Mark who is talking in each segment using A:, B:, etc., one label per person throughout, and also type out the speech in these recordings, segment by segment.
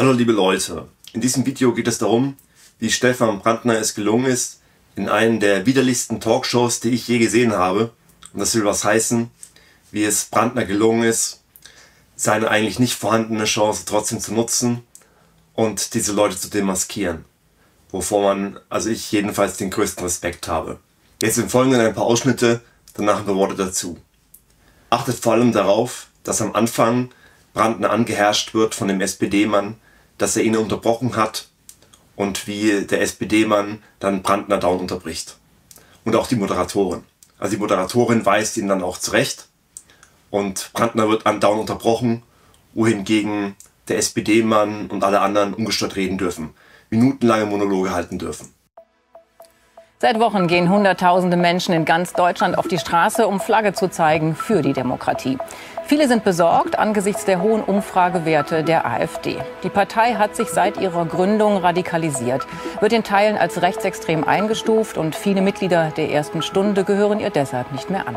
A: Hallo liebe Leute, in diesem Video geht es darum, wie Stefan Brandner es gelungen ist, in einen der widerlichsten Talkshows, die ich je gesehen habe, und das will was heißen, wie es Brandner gelungen ist, seine eigentlich nicht vorhandene Chance trotzdem zu nutzen und diese Leute zu demaskieren. Wovor man, also ich jedenfalls den größten Respekt habe. Jetzt im Folgenden ein paar Ausschnitte, danach ein paar Worte dazu. Achtet vor allem darauf, dass am Anfang Brandner angeherrscht wird von dem SPD-Mann, dass er ihn unterbrochen hat und wie der SPD-Mann dann Brandner down unterbricht. Und auch die Moderatorin. Also die Moderatorin weist ihn dann auch zurecht und Brandner wird andauernd unterbrochen, wohingegen der SPD-Mann und alle anderen ungestört reden dürfen, minutenlange Monologe halten dürfen.
B: Seit Wochen gehen Hunderttausende Menschen in ganz Deutschland auf die Straße, um Flagge zu zeigen für die Demokratie. Viele sind besorgt angesichts der hohen Umfragewerte der AfD. Die Partei hat sich seit ihrer Gründung radikalisiert, wird in Teilen als rechtsextrem eingestuft und viele Mitglieder der ersten Stunde gehören ihr deshalb nicht mehr an.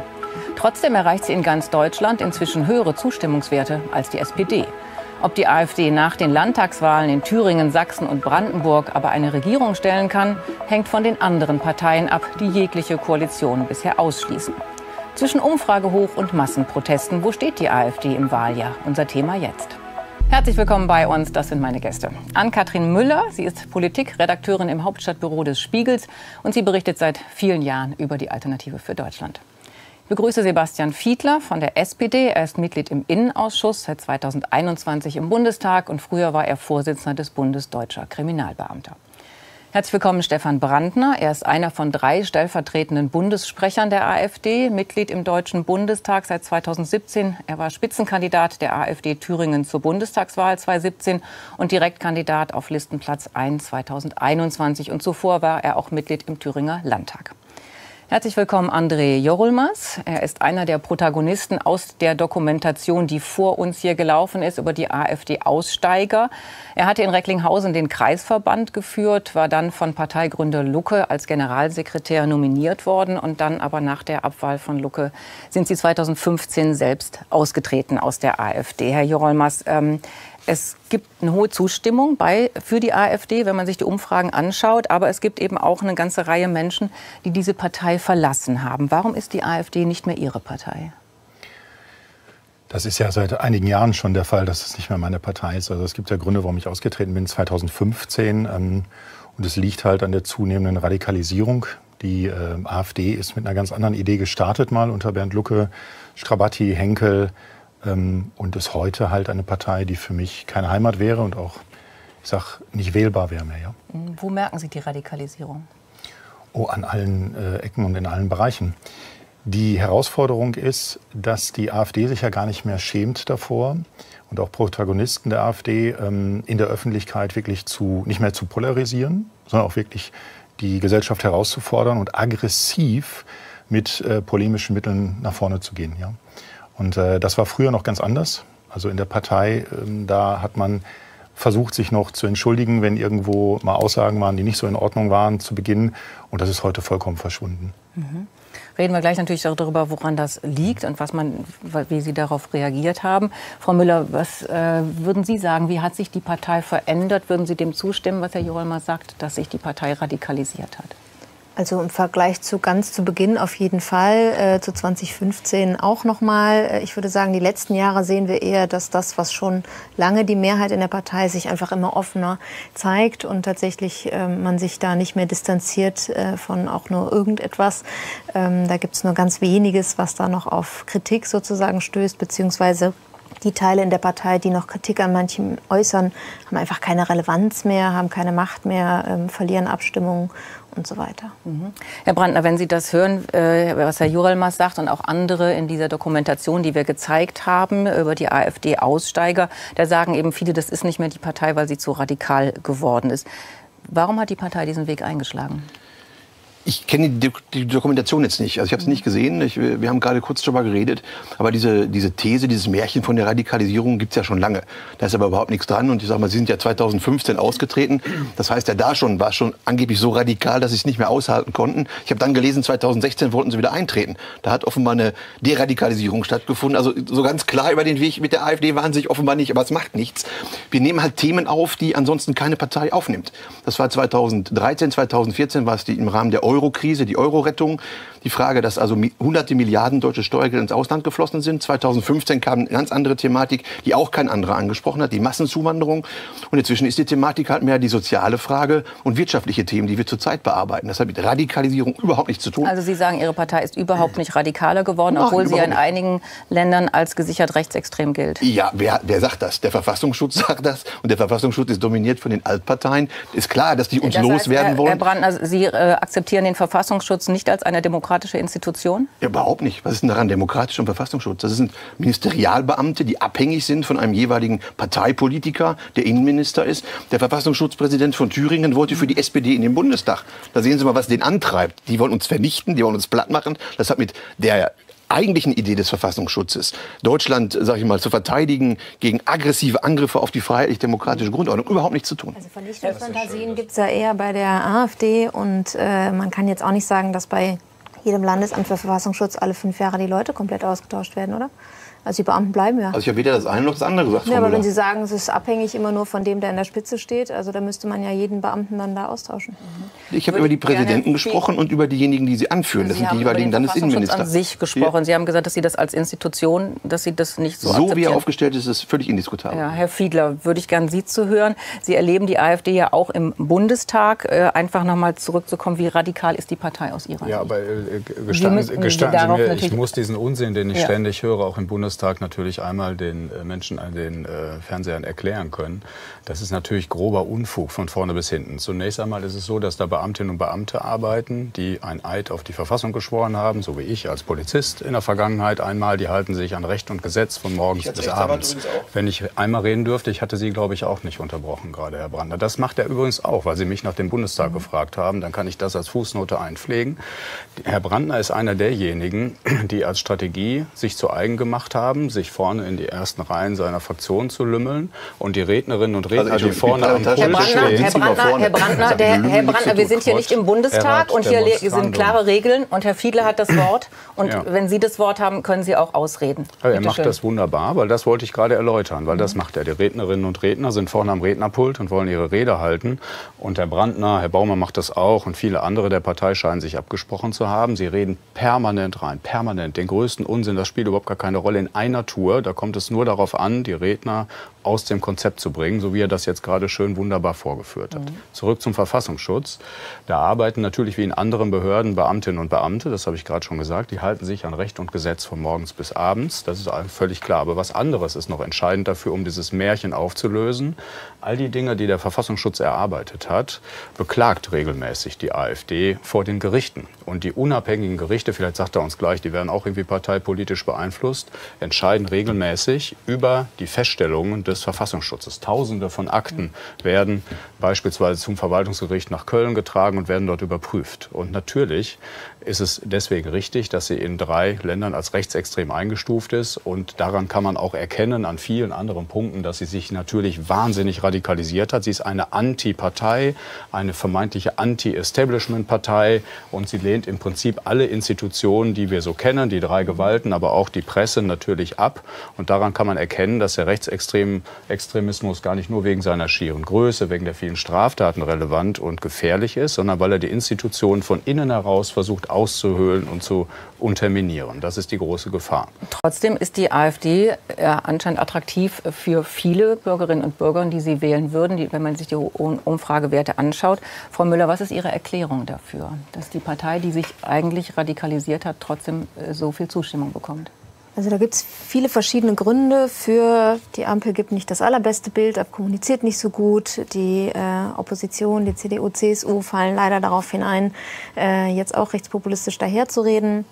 B: Trotzdem erreicht sie in ganz Deutschland inzwischen höhere Zustimmungswerte als die SPD. Ob die AfD nach den Landtagswahlen in Thüringen, Sachsen und Brandenburg aber eine Regierung stellen kann, hängt von den anderen Parteien ab, die jegliche Koalition bisher ausschließen. Zwischen Umfragehoch und Massenprotesten, wo steht die AfD im Wahljahr? Unser Thema jetzt. Herzlich willkommen bei uns, das sind meine Gäste. Ann-Kathrin Müller, sie ist Politikredakteurin im Hauptstadtbüro des Spiegels und sie berichtet seit vielen Jahren über die Alternative für Deutschland. Ich begrüße Sebastian Fiedler von der SPD. Er ist Mitglied im Innenausschuss, seit 2021 im Bundestag und früher war er Vorsitzender des Bundes Deutscher Kriminalbeamter. Herzlich willkommen Stefan Brandner. Er ist einer von drei stellvertretenden Bundessprechern der AfD, Mitglied im Deutschen Bundestag seit 2017. Er war Spitzenkandidat der AfD Thüringen zur Bundestagswahl 2017 und Direktkandidat auf Listenplatz 1 2021. Und zuvor war er auch Mitglied im Thüringer Landtag. Herzlich willkommen, André Jorulmas. Er ist einer der Protagonisten aus der Dokumentation, die vor uns hier gelaufen ist, über die AfD-Aussteiger. Er hatte in Recklinghausen den Kreisverband geführt, war dann von Parteigründer Lucke als Generalsekretär nominiert worden und dann aber nach der Abwahl von Lucke sind Sie 2015 selbst ausgetreten aus der AfD. Herr Jorulmas, ähm, es gibt eine hohe Zustimmung bei, für die AfD, wenn man sich die Umfragen anschaut. Aber es gibt eben auch eine ganze Reihe Menschen, die diese Partei verlassen haben. Warum ist die AfD nicht mehr Ihre Partei?
C: Das ist ja seit einigen Jahren schon der Fall, dass es nicht mehr meine Partei ist. Also es gibt ja Gründe, warum ich ausgetreten bin 2015. Ähm, und es liegt halt an der zunehmenden Radikalisierung. Die äh, AfD ist mit einer ganz anderen Idee gestartet mal unter Bernd Lucke, Strabatti, Henkel, und ist heute halt eine Partei, die für mich keine Heimat wäre und auch, ich sag, nicht wählbar wäre mehr. Ja.
B: Mhm. Wo merken Sie die Radikalisierung?
C: Oh, an allen äh, Ecken und in allen Bereichen. Die Herausforderung ist, dass die AfD sich ja gar nicht mehr schämt davor und auch Protagonisten der AfD ähm, in der Öffentlichkeit wirklich zu, nicht mehr zu polarisieren, sondern auch wirklich die Gesellschaft herauszufordern und aggressiv mit äh, polemischen Mitteln nach vorne zu gehen. Ja. Und äh, das war früher noch ganz anders. Also in der Partei, ähm, da hat man versucht, sich noch zu entschuldigen, wenn irgendwo mal Aussagen waren, die nicht so in Ordnung waren zu Beginn. Und das ist heute vollkommen verschwunden.
B: Mhm. Reden wir gleich natürlich darüber, woran das liegt und was man, wie Sie darauf reagiert haben. Frau Müller, was äh, würden Sie sagen? Wie hat sich die Partei verändert? Würden Sie dem zustimmen, was Herr Jorolmer sagt, dass sich die Partei radikalisiert hat?
D: Also im Vergleich zu ganz zu Beginn auf jeden Fall, äh, zu 2015 auch nochmal. Äh, ich würde sagen, die letzten Jahre sehen wir eher, dass das, was schon lange die Mehrheit in der Partei sich einfach immer offener zeigt und tatsächlich äh, man sich da nicht mehr distanziert äh, von auch nur irgendetwas. Ähm, da gibt es nur ganz weniges, was da noch auf Kritik sozusagen stößt, beziehungsweise die Teile in der Partei, die noch Kritik an manchem äußern, haben einfach keine Relevanz mehr, haben keine Macht mehr, ähm, verlieren Abstimmungen und so weiter.
B: Mhm. Herr Brandner, wenn Sie das hören, äh, was Herr Jurelmas sagt und auch andere in dieser Dokumentation, die wir gezeigt haben über die AfD-Aussteiger, da sagen eben viele, das ist nicht mehr die Partei, weil sie zu radikal geworden ist. Warum hat die Partei diesen Weg eingeschlagen?
E: Ich kenne die, Dokumentation jetzt nicht. Also ich habe es nicht gesehen. Ich, wir haben gerade kurz darüber geredet. Aber diese, diese These, dieses Märchen von der Radikalisierung gibt es ja schon lange. Da ist aber überhaupt nichts dran. Und ich sage mal, Sie sind ja 2015 ausgetreten. Das heißt, ja da schon war schon angeblich so radikal, dass Sie es nicht mehr aushalten konnten. Ich habe dann gelesen, 2016 wollten Sie wieder eintreten. Da hat offenbar eine Deradikalisierung stattgefunden. Also so ganz klar über den Weg mit der AfD waren Sie sich offenbar nicht. Aber es macht nichts. Wir nehmen halt Themen auf, die ansonsten keine Partei aufnimmt. Das war 2013, 2014 war es die im Rahmen der Euro-Krise, die Euro-Rettung. Die Frage, dass also hunderte Milliarden deutsche Steuergelder ins Ausland geflossen sind. 2015 kam eine ganz andere Thematik, die auch kein anderer angesprochen hat, die Massenzuwanderung. Und inzwischen ist die Thematik halt mehr die soziale Frage und wirtschaftliche Themen, die wir zurzeit bearbeiten. Das hat mit Radikalisierung überhaupt nichts zu tun.
B: Also Sie sagen, Ihre Partei ist überhaupt nicht radikaler geworden, Nein, obwohl sie in einigen Ländern als gesichert rechtsextrem gilt.
E: Ja, wer, wer sagt das? Der Verfassungsschutz sagt das. Und der Verfassungsschutz ist dominiert von den Altparteien. Ist klar, dass die uns das heißt, loswerden
B: Herr,
E: wollen.
B: Herr Brandner, Sie äh, akzeptieren den Verfassungsschutz nicht als eine demokratische Institution?
E: Ja, überhaupt nicht. Was ist denn daran demokratisch und Verfassungsschutz? Das sind Ministerialbeamte, die abhängig sind von einem jeweiligen Parteipolitiker, der Innenminister ist. Der Verfassungsschutzpräsident von Thüringen wollte für die SPD in den Bundestag. Da sehen Sie mal, was den antreibt. Die wollen uns vernichten, die wollen uns platt machen. Das hat mit der eigentlichen Idee des Verfassungsschutzes, Deutschland, sage ich mal, zu verteidigen gegen aggressive Angriffe auf die freiheitlich-demokratische Grundordnung, überhaupt nichts zu tun.
D: Also Vernichtungsfantasien gibt es ja eher bei der AfD und äh, man kann jetzt auch nicht sagen, dass bei jedem Landesamt für Verfassungsschutz alle fünf Jahre die Leute komplett ausgetauscht werden, oder? Also die Beamten bleiben ja.
E: Also ich habe weder das eine noch das andere gesagt.
D: Ja, aber wenn Sie sagen, es ist abhängig immer nur von dem, der in der Spitze steht, also da müsste man ja jeden Beamten dann da austauschen.
E: Mhm. Ich habe über die Präsidenten gesprochen und über diejenigen, die sie anführen. Das
B: sie
E: sind die jeweiligen Landesinnenminister.
B: an sich gesprochen. Ja. Sie haben gesagt, dass Sie das als Institution, dass Sie das nicht so
E: So wie er aufgestellt ist, ist völlig indiskutabel.
B: Ja, Herr Fiedler, würde ich gerne Sie zu hören. Sie erleben die AfD ja auch im Bundestag. Äh, einfach noch mal zurückzukommen, wie radikal ist die Partei aus Ihrer Sicht?
F: Ja, aber äh, gestatten, gestatten Sie mir, ich muss diesen Unsinn, den ich ja. ständig höre, auch im Bundestag natürlich ein einmal den äh, Menschen an den äh, Fernsehern erklären können. Das ist natürlich grober Unfug von vorne bis hinten. Zunächst einmal ist es so, dass da Beamtinnen und Beamte arbeiten, die ein Eid auf die Verfassung geschworen haben, so wie ich als Polizist in der Vergangenheit einmal. Die halten sich an Recht und Gesetz von morgens bis abends. Wenn ich einmal reden dürfte, ich hatte Sie, glaube ich, auch nicht unterbrochen gerade, Herr Brander. Das macht er übrigens auch, weil Sie mich nach dem Bundestag mhm. gefragt haben. Dann kann ich das als Fußnote einpflegen. Herr Brandner ist einer derjenigen, die als Strategie sich zu eigen gemacht haben, sich vorne in die ersten Reihen seiner Fraktion zu lümmeln und die Rednerinnen und Redner, also die vorne am Pult
B: Herr Brandner, stehen. Herr Brandner, Herr Brandner, der, Herr Brandner wir sind hier nicht im Bundestag und hier sind klare Regeln und Herr Fiedler hat das Wort und ja. wenn Sie das Wort haben, können Sie auch ausreden.
F: Ja, er macht schön. das wunderbar, weil das wollte ich gerade erläutern, weil das macht er. Die Rednerinnen und Redner sind vorne am Rednerpult und wollen ihre Rede halten und Herr Brandner, Herr Baumer macht das auch und viele andere der Partei scheinen sich abgesprochen zu haben. Sie reden permanent rein, permanent, den größten Unsinn, das spielt überhaupt gar keine Rolle in einer Tour, da kommt es nur darauf an, die Redner aus dem Konzept zu bringen, so wie er das jetzt gerade schön wunderbar vorgeführt hat. Mhm. Zurück zum Verfassungsschutz. Da arbeiten natürlich wie in anderen Behörden Beamtinnen und Beamte, das habe ich gerade schon gesagt, die halten sich an Recht und Gesetz von morgens bis abends, das ist völlig klar. Aber was anderes ist noch entscheidend dafür, um dieses Märchen aufzulösen. All die Dinge, die der Verfassungsschutz erarbeitet hat, beklagt regelmäßig die AfD vor den Gerichten. Und die unabhängigen Gerichte, vielleicht sagt er uns gleich, die werden auch irgendwie parteipolitisch beeinflusst, entscheiden regelmäßig über die Feststellungen des Verfassungsschutzes. Tausende von Akten werden beispielsweise zum Verwaltungsgericht nach Köln getragen und werden dort überprüft. Und natürlich ist es deswegen richtig, dass sie in drei Ländern als rechtsextrem eingestuft ist. Und daran kann man auch erkennen, an vielen anderen Punkten, dass sie sich natürlich wahnsinnig radikalisiert hat. Sie ist eine Anti-Partei, eine vermeintliche Anti-Establishment-Partei. Und sie lehnt im Prinzip alle Institutionen, die wir so kennen, die drei Gewalten, aber auch die Presse natürlich ab. Und daran kann man erkennen, dass der Rechtsextremismus gar nicht nur wegen seiner schieren Größe, wegen der vielen Straftaten relevant und gefährlich ist, sondern weil er die Institutionen von innen heraus versucht auszuhöhlen und zu unterminieren. Das ist die große Gefahr.
B: Trotzdem ist die AfD äh, anscheinend attraktiv für viele Bürgerinnen und Bürger, die sie wählen würden, die, wenn man sich die Umfragewerte anschaut. Frau Müller, was ist Ihre Erklärung dafür, dass die Partei, die sich eigentlich radikalisiert hat, trotzdem äh, so viel Zustimmung bekommt?
D: Also da gibt es viele verschiedene Gründe für. Die Ampel gibt nicht das allerbeste Bild, kommuniziert nicht so gut. Die äh, Opposition, die CDU, CSU fallen leider darauf hinein, äh, jetzt auch rechtspopulistisch daherzureden.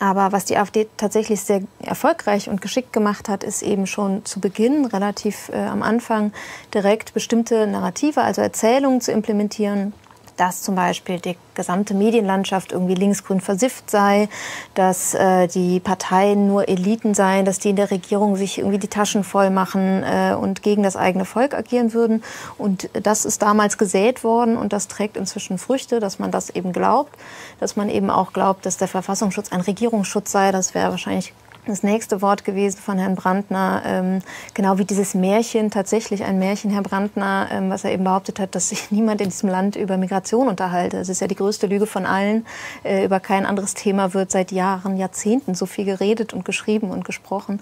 D: Aber was die AfD tatsächlich sehr erfolgreich und geschickt gemacht hat, ist eben schon zu Beginn, relativ äh, am Anfang, direkt bestimmte Narrative, also Erzählungen zu implementieren, dass zum Beispiel die gesamte Medienlandschaft irgendwie linksgrün versifft sei, dass äh, die Parteien nur Eliten seien, dass die in der Regierung sich irgendwie die Taschen voll machen äh, und gegen das eigene Volk agieren würden. Und das ist damals gesät worden und das trägt inzwischen Früchte, dass man das eben glaubt, dass man eben auch glaubt, dass der Verfassungsschutz ein Regierungsschutz sei. Das wäre wahrscheinlich das nächste Wort gewesen von Herrn Brandner, ähm, genau wie dieses Märchen, tatsächlich ein Märchen, Herr Brandner, ähm, was er eben behauptet hat, dass sich niemand in diesem Land über Migration unterhalte. Das ist ja die größte Lüge von allen. Äh, über kein anderes Thema wird seit Jahren, Jahrzehnten so viel geredet und geschrieben und gesprochen.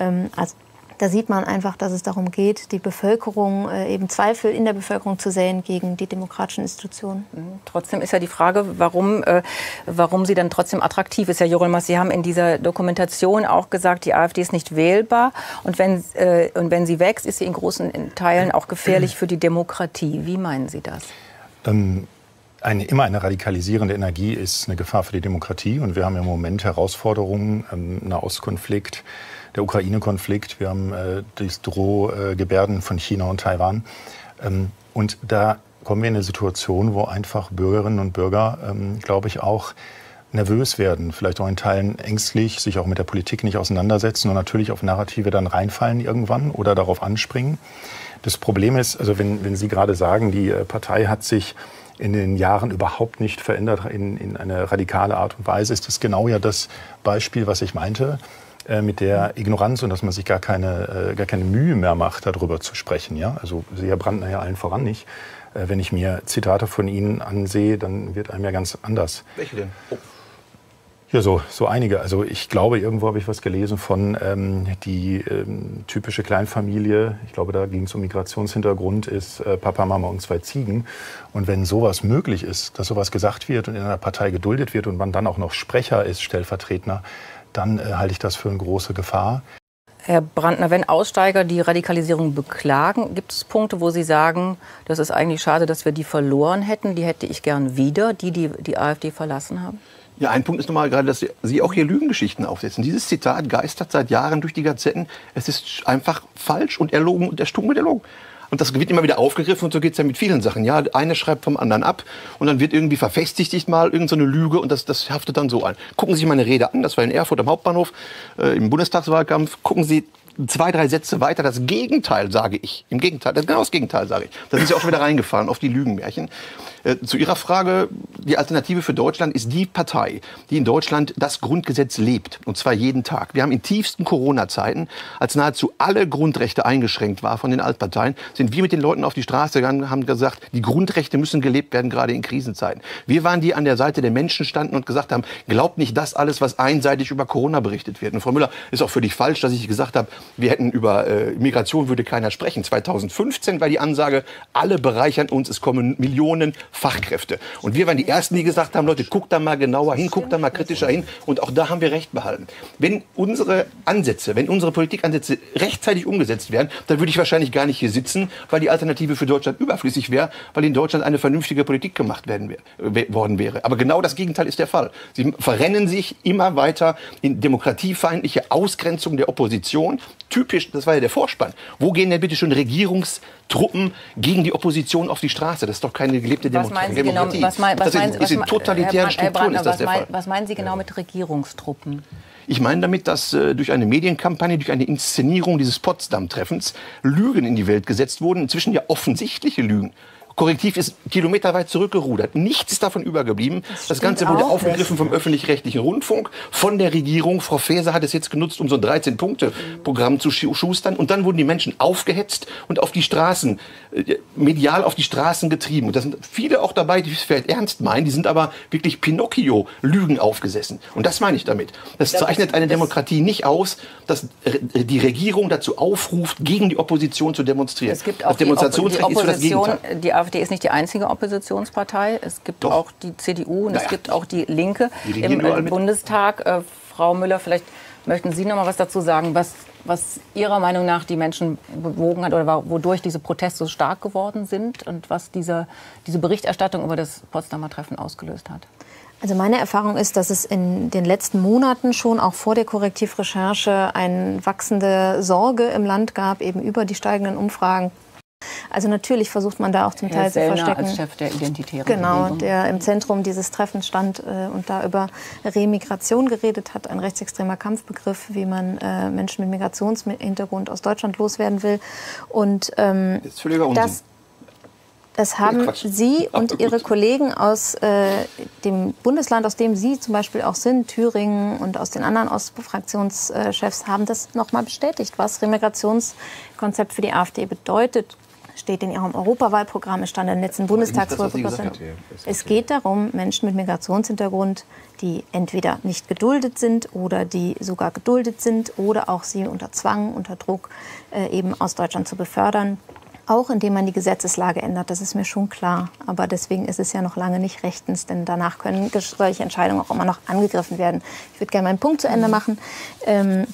D: Ähm, also da sieht man einfach, dass es darum geht, die Bevölkerung, äh, eben Zweifel in der Bevölkerung zu säen gegen die demokratischen Institutionen.
B: Mhm. Trotzdem ist ja die Frage, warum, äh, warum sie dann trotzdem attraktiv ist. Herr Jorolmas, Sie haben in dieser Dokumentation auch gesagt, die AfD ist nicht wählbar. Und wenn, äh, und wenn sie wächst, ist sie in großen Teilen auch gefährlich für die Demokratie. Wie meinen Sie das?
C: Ähm eine, immer eine radikalisierende Energie ist eine Gefahr für die Demokratie. Und wir haben im Moment Herausforderungen, ähm, Nahostkonflikt, der Ukraine-Konflikt, wir haben äh, das Drohgebärden von China und Taiwan. Ähm, und da kommen wir in eine Situation, wo einfach Bürgerinnen und Bürger, ähm, glaube ich, auch nervös werden, vielleicht auch in Teilen ängstlich, sich auch mit der Politik nicht auseinandersetzen und natürlich auf Narrative dann reinfallen irgendwann oder darauf anspringen. Das Problem ist, also wenn, wenn Sie gerade sagen, die äh, Partei hat sich in den Jahren überhaupt nicht verändert in, in eine radikale Art und Weise, ist das genau ja das Beispiel, was ich meinte. Äh, mit der Ignoranz und dass man sich gar keine, äh, gar keine Mühe mehr macht, darüber zu sprechen. Ja? Also Sie, Herr Brandner, ja allen voran nicht. Äh, wenn ich mir Zitate von Ihnen ansehe, dann wird einem ja ganz anders.
E: Welche denn? Oh.
C: Ja, so, so einige. Also ich glaube, irgendwo habe ich was gelesen von ähm, die ähm, typische Kleinfamilie. Ich glaube, da ging es um Migrationshintergrund, ist äh, Papa, Mama und zwei Ziegen. Und wenn sowas möglich ist, dass sowas gesagt wird und in einer Partei geduldet wird und man dann auch noch Sprecher ist, Stellvertreter, dann äh, halte ich das für eine große Gefahr.
B: Herr Brandner, wenn Aussteiger die Radikalisierung beklagen, gibt es Punkte, wo Sie sagen, das ist eigentlich schade, dass wir die verloren hätten, die hätte ich gern wieder, die die, die AfD verlassen haben?
E: Ja, ein Punkt ist nochmal gerade, dass Sie auch hier Lügengeschichten aufsetzen. Dieses Zitat geistert seit Jahren durch die Gazetten. Es ist einfach falsch und erlogen und erstunken mit erlogen. Und das wird immer wieder aufgegriffen und so geht es ja mit vielen Sachen. Ja, eine schreibt vom anderen ab und dann wird irgendwie verfestigt mal irgendeine so Lüge und das, das haftet dann so an. Gucken Sie sich meine Rede an, das war in Erfurt am Hauptbahnhof äh, im Bundestagswahlkampf. Gucken Sie zwei, drei Sätze weiter das Gegenteil sage ich. Im Gegenteil, das genau das Gegenteil sage ich. Da sind Sie auch schon wieder reingefahren auf die Lügenmärchen. Äh, zu Ihrer Frage, die Alternative für Deutschland ist die Partei, die in Deutschland das Grundgesetz lebt. Und zwar jeden Tag. Wir haben in tiefsten Corona-Zeiten, als nahezu alle Grundrechte eingeschränkt waren von den Altparteien, sind wir mit den Leuten auf die Straße gegangen, haben gesagt, die Grundrechte müssen gelebt werden, gerade in Krisenzeiten. Wir waren die an der Seite der Menschen standen und gesagt haben, glaubt nicht das alles, was einseitig über Corona berichtet wird. Und Frau Müller, ist auch völlig falsch, dass ich gesagt habe, wir hätten über äh, Migration würde keiner sprechen. 2015 war die Ansage, alle bereichern uns, es kommen Millionen Fachkräfte. Und wir waren die Ersten, die gesagt haben, Leute, guckt da mal genauer hin, guckt da mal kritischer hin. Und auch da haben wir Recht behalten. Wenn unsere Ansätze, wenn unsere Politikansätze rechtzeitig umgesetzt werden, dann würde ich wahrscheinlich gar nicht hier sitzen, weil die Alternative für Deutschland überflüssig wäre, weil in Deutschland eine vernünftige Politik gemacht werden wär, worden wäre. Aber genau das Gegenteil ist der Fall. Sie verrennen sich immer weiter in demokratiefeindliche Ausgrenzung der Opposition. Typisch, das war ja der Vorspann. Wo gehen denn bitte schon Regierungstruppen gegen die Opposition auf die Straße? Das ist doch keine gelebte
B: was Sie Demokratie. Genau, was mein, was
E: das ist, ist in totalitären Strukturen Brandner, ist das der
B: mein,
E: Fall.
B: Was meinen Sie genau mit Regierungstruppen?
E: Ich meine damit, dass äh, durch eine Medienkampagne, durch eine Inszenierung dieses Potsdam-Treffens Lügen in die Welt gesetzt wurden, inzwischen ja offensichtliche Lügen. Korrektiv ist kilometerweit zurückgerudert. Nichts ist davon übergeblieben. Das, das Ganze wurde aufgegriffen vom öffentlich-rechtlichen Rundfunk, von der Regierung. Frau Faeser hat es jetzt genutzt, um so ein 13-Punkte-Programm zu schustern. Und dann wurden die Menschen aufgehetzt und auf die Straßen, äh, medial auf die Straßen getrieben. Und da sind viele auch dabei, die es vielleicht ernst meinen. Die sind aber wirklich Pinocchio-Lügen aufgesessen. Und das meine ich damit. Das zeichnet eine Demokratie nicht aus, dass die Regierung dazu aufruft, gegen die Opposition zu demonstrieren.
B: Es gibt auch das Demonstrationsrecht ist für das Gegenteil. Die AfD ist nicht die einzige Oppositionspartei. Es gibt Doch. auch die CDU und naja. es gibt auch die Linke die im Bundestag. Äh, Frau Müller, vielleicht möchten Sie noch mal was dazu sagen, was, was Ihrer Meinung nach die Menschen bewogen hat oder wodurch diese Proteste so stark geworden sind und was diese, diese Berichterstattung über das Potsdamer Treffen ausgelöst hat?
D: Also meine Erfahrung ist, dass es in den letzten Monaten schon auch vor der Korrektivrecherche eine wachsende Sorge im Land gab, eben über die steigenden Umfragen Also natürlich versucht man da auch zum
B: Herr
D: Teil zu
B: Sellner
D: verstecken.
B: als Chef der Identitären
D: Genau,
B: Bewegung.
D: der im Zentrum dieses Treffens stand äh, und da über Remigration geredet hat, ein rechtsextremer Kampfbegriff, wie man äh, Menschen mit Migrationshintergrund aus Deutschland loswerden will. Und ähm,
E: Das ist völliger Unsinn.
D: das, das haben
E: Quatsch.
D: Sie und Ihre. Kollegen aus äh, dem Bundesland, aus dem Sie zum Beispiel auch sind, Thüringen und aus den anderen Ostfraktionschefs, haben das nochmal bestätigt, was Remigrationskonzept für die AfD bedeutet. Steht in Ihrem Europawahlprogramm, es stand in der letzten Bundestagswahlprogramm. Es geht darum, Menschen mit Migrationshintergrund, die entweder nicht geduldet sind oder die sogar geduldet sind oder auch sie unter Zwang, unter Druck äh, eben aus Deutschland zu befördern. Auch indem man die Gesetzeslage ändert, das ist mir schon klar. Aber deswegen ist es ja noch lange nicht rechtens, denn danach können solche Entscheidungen auch immer noch angegriffen werden. Ich würde gerne meinen Punkt zu Ende machen. Ähm,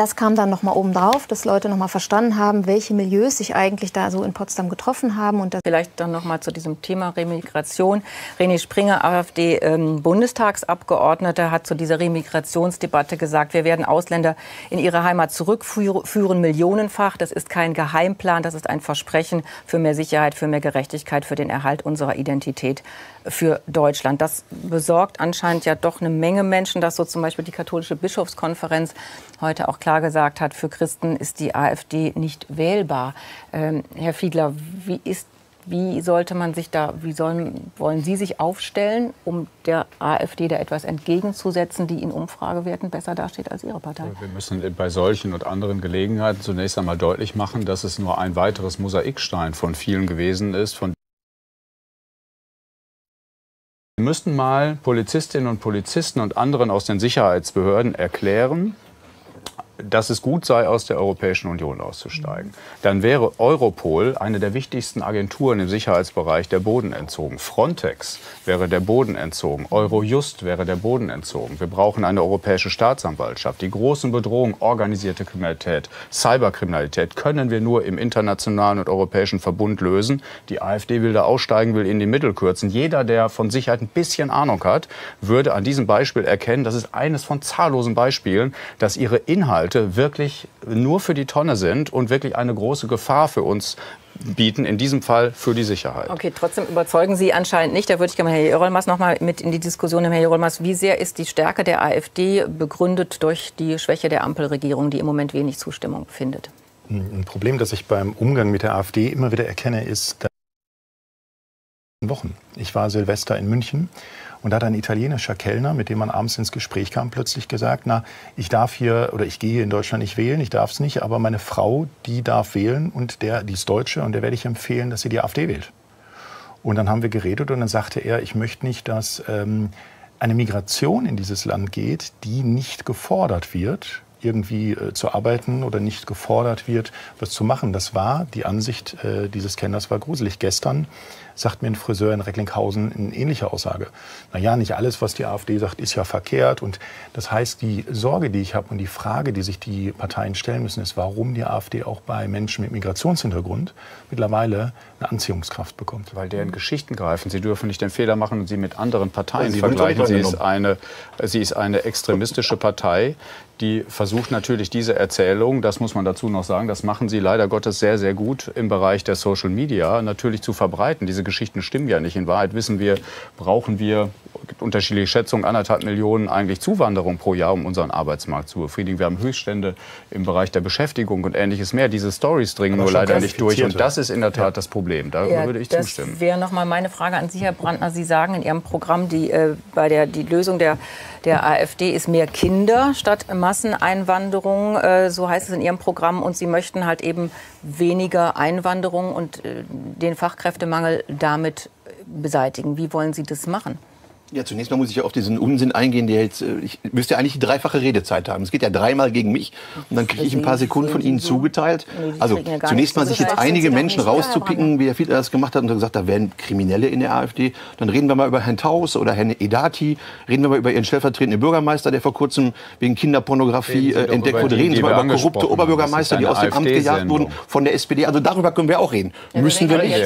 D: das kam dann noch mal oben drauf, dass Leute noch mal verstanden haben, welche Milieus sich eigentlich da so in Potsdam getroffen haben und
B: Vielleicht dann noch mal zu diesem Thema Remigration. René Springer, AfD-Bundestagsabgeordneter, hat zu dieser Remigrationsdebatte gesagt, wir werden Ausländer in ihre Heimat zurückführen, millionenfach. Das ist kein Geheimplan, das ist ein Versprechen für mehr Sicherheit, für mehr Gerechtigkeit, für den Erhalt unserer Identität für Deutschland. Das besorgt anscheinend ja doch eine Menge Menschen, dass so zum Beispiel die katholische Bischofskonferenz heute auch klar gesagt hat, für Christen ist die AfD nicht wählbar. Ähm, Herr Fiedler, wie ist wie sollte man sich da, wie sollen, wollen Sie sich aufstellen, um der AfD da etwas entgegenzusetzen, die in Umfragewerten besser dasteht als Ihre Partei?
F: Wir müssen bei solchen und anderen Gelegenheiten zunächst einmal deutlich machen, dass es nur ein weiteres Mosaikstein von vielen gewesen ist, von müssten mal Polizistinnen und Polizisten und anderen aus den Sicherheitsbehörden erklären, dass es gut sei, aus der Europäischen Union auszusteigen. Dann wäre Europol eine der wichtigsten Agenturen im Sicherheitsbereich der Boden entzogen. Frontex wäre der Boden entzogen. Eurojust wäre der Boden entzogen. Wir brauchen eine europäische Staatsanwaltschaft. Die großen Bedrohungen, organisierte Kriminalität, Cyberkriminalität können wir nur im internationalen und europäischen Verbund lösen. Die AfD will da aussteigen, will in die Mittel kürzen. Jeder, der von Sicherheit ein bisschen Ahnung hat, würde an diesem Beispiel erkennen, das ist eines von zahllosen Beispielen, dass ihre Inhalte wirklich nur für die Tonne sind und wirklich eine große Gefahr für uns bieten, in diesem Fall für die Sicherheit.
B: Okay, trotzdem überzeugen Sie anscheinend nicht. Da würde ich gerne Herr Jerolmas noch mal mit in die Diskussion nehmen. Herr Jerolmas, wie sehr ist die Stärke der AfD begründet durch die Schwäche der Ampelregierung, die im Moment wenig Zustimmung findet?
C: Ein Problem, das ich beim Umgang mit der AfD immer wieder erkenne, ist, dass Wochen. Ich war Silvester in München und da hat ein italienischer Kellner, mit dem man abends ins Gespräch kam, plötzlich gesagt, na, ich darf hier oder ich gehe hier in Deutschland nicht wählen, ich darf es nicht, aber meine Frau, die darf wählen und der, die ist Deutsche und der werde ich empfehlen, dass sie die AfD wählt. Und dann haben wir geredet und dann sagte er, ich möchte nicht, dass ähm, eine Migration in dieses Land geht, die nicht gefordert wird, irgendwie äh, zu arbeiten oder nicht gefordert wird, was zu machen. Das war die Ansicht äh, dieses Kenners war gruselig. Gestern sagt mir ein Friseur in Recklinghausen eine ähnliche Aussage. Naja, nicht alles, was die AfD sagt, ist ja verkehrt. Und das heißt, die Sorge, die ich habe und die Frage, die sich die Parteien stellen müssen, ist, warum die AfD auch bei Menschen mit Migrationshintergrund mittlerweile eine Anziehungskraft bekommt.
F: Weil deren Geschichten greifen. Sie dürfen nicht den Fehler machen und sie mit anderen Parteien
E: Sie
F: vergleichen. Sie ist, eine, sie ist eine extremistische Partei, die versucht natürlich diese Erzählung, das muss man dazu noch sagen, das machen sie leider Gottes sehr, sehr gut im Bereich der Social Media, natürlich zu verbreiten. Diese Geschichten stimmen ja nicht. In Wahrheit wissen wir, brauchen wir, gibt unterschiedliche Schätzungen, anderthalb Millionen eigentlich Zuwanderung pro Jahr, um unseren Arbeitsmarkt zu befriedigen. Wir haben Höchststände im Bereich der Beschäftigung und ähnliches mehr. Diese Stories dringen nur leider nicht durch. Und das ist in der Tat das Problem. Da würde ich
B: das
F: zustimmen.
B: wäre noch mal meine Frage an Sie, Herr Brandner. Sie sagen in Ihrem Programm, die, äh, bei der, die Lösung der, der AfD ist mehr Kinder statt Masseneinwanderung. Äh, so heißt es in Ihrem Programm. Und Sie möchten halt eben weniger Einwanderung und äh, den Fachkräftemangel damit beseitigen. Wie wollen Sie das machen?
E: Ja, zunächst mal muss ich ja auf diesen Unsinn eingehen, der jetzt, äh, ich müsste ja eigentlich die dreifache Redezeit haben. Es geht ja dreimal gegen mich und dann kriege ich ein paar Sekunden von Ihnen zugeteilt. Also zunächst mal sich jetzt einige Menschen rauszupicken, wie Herr Fiedler das gemacht hat und gesagt, da wären Kriminelle in der AfD. Dann reden wir mal über Herrn Taus oder Herrn Edati. Reden wir mal über Ihren stellvertretenden Bürgermeister, der vor kurzem wegen Kinderpornografie äh, entdeckt wurde. Reden Sie mal
F: wir
E: über korrupte. Oberbürgermeister, die aus dem Amt gejagt wurden von der SPD. Also darüber können wir auch reden. Müssen wir nicht.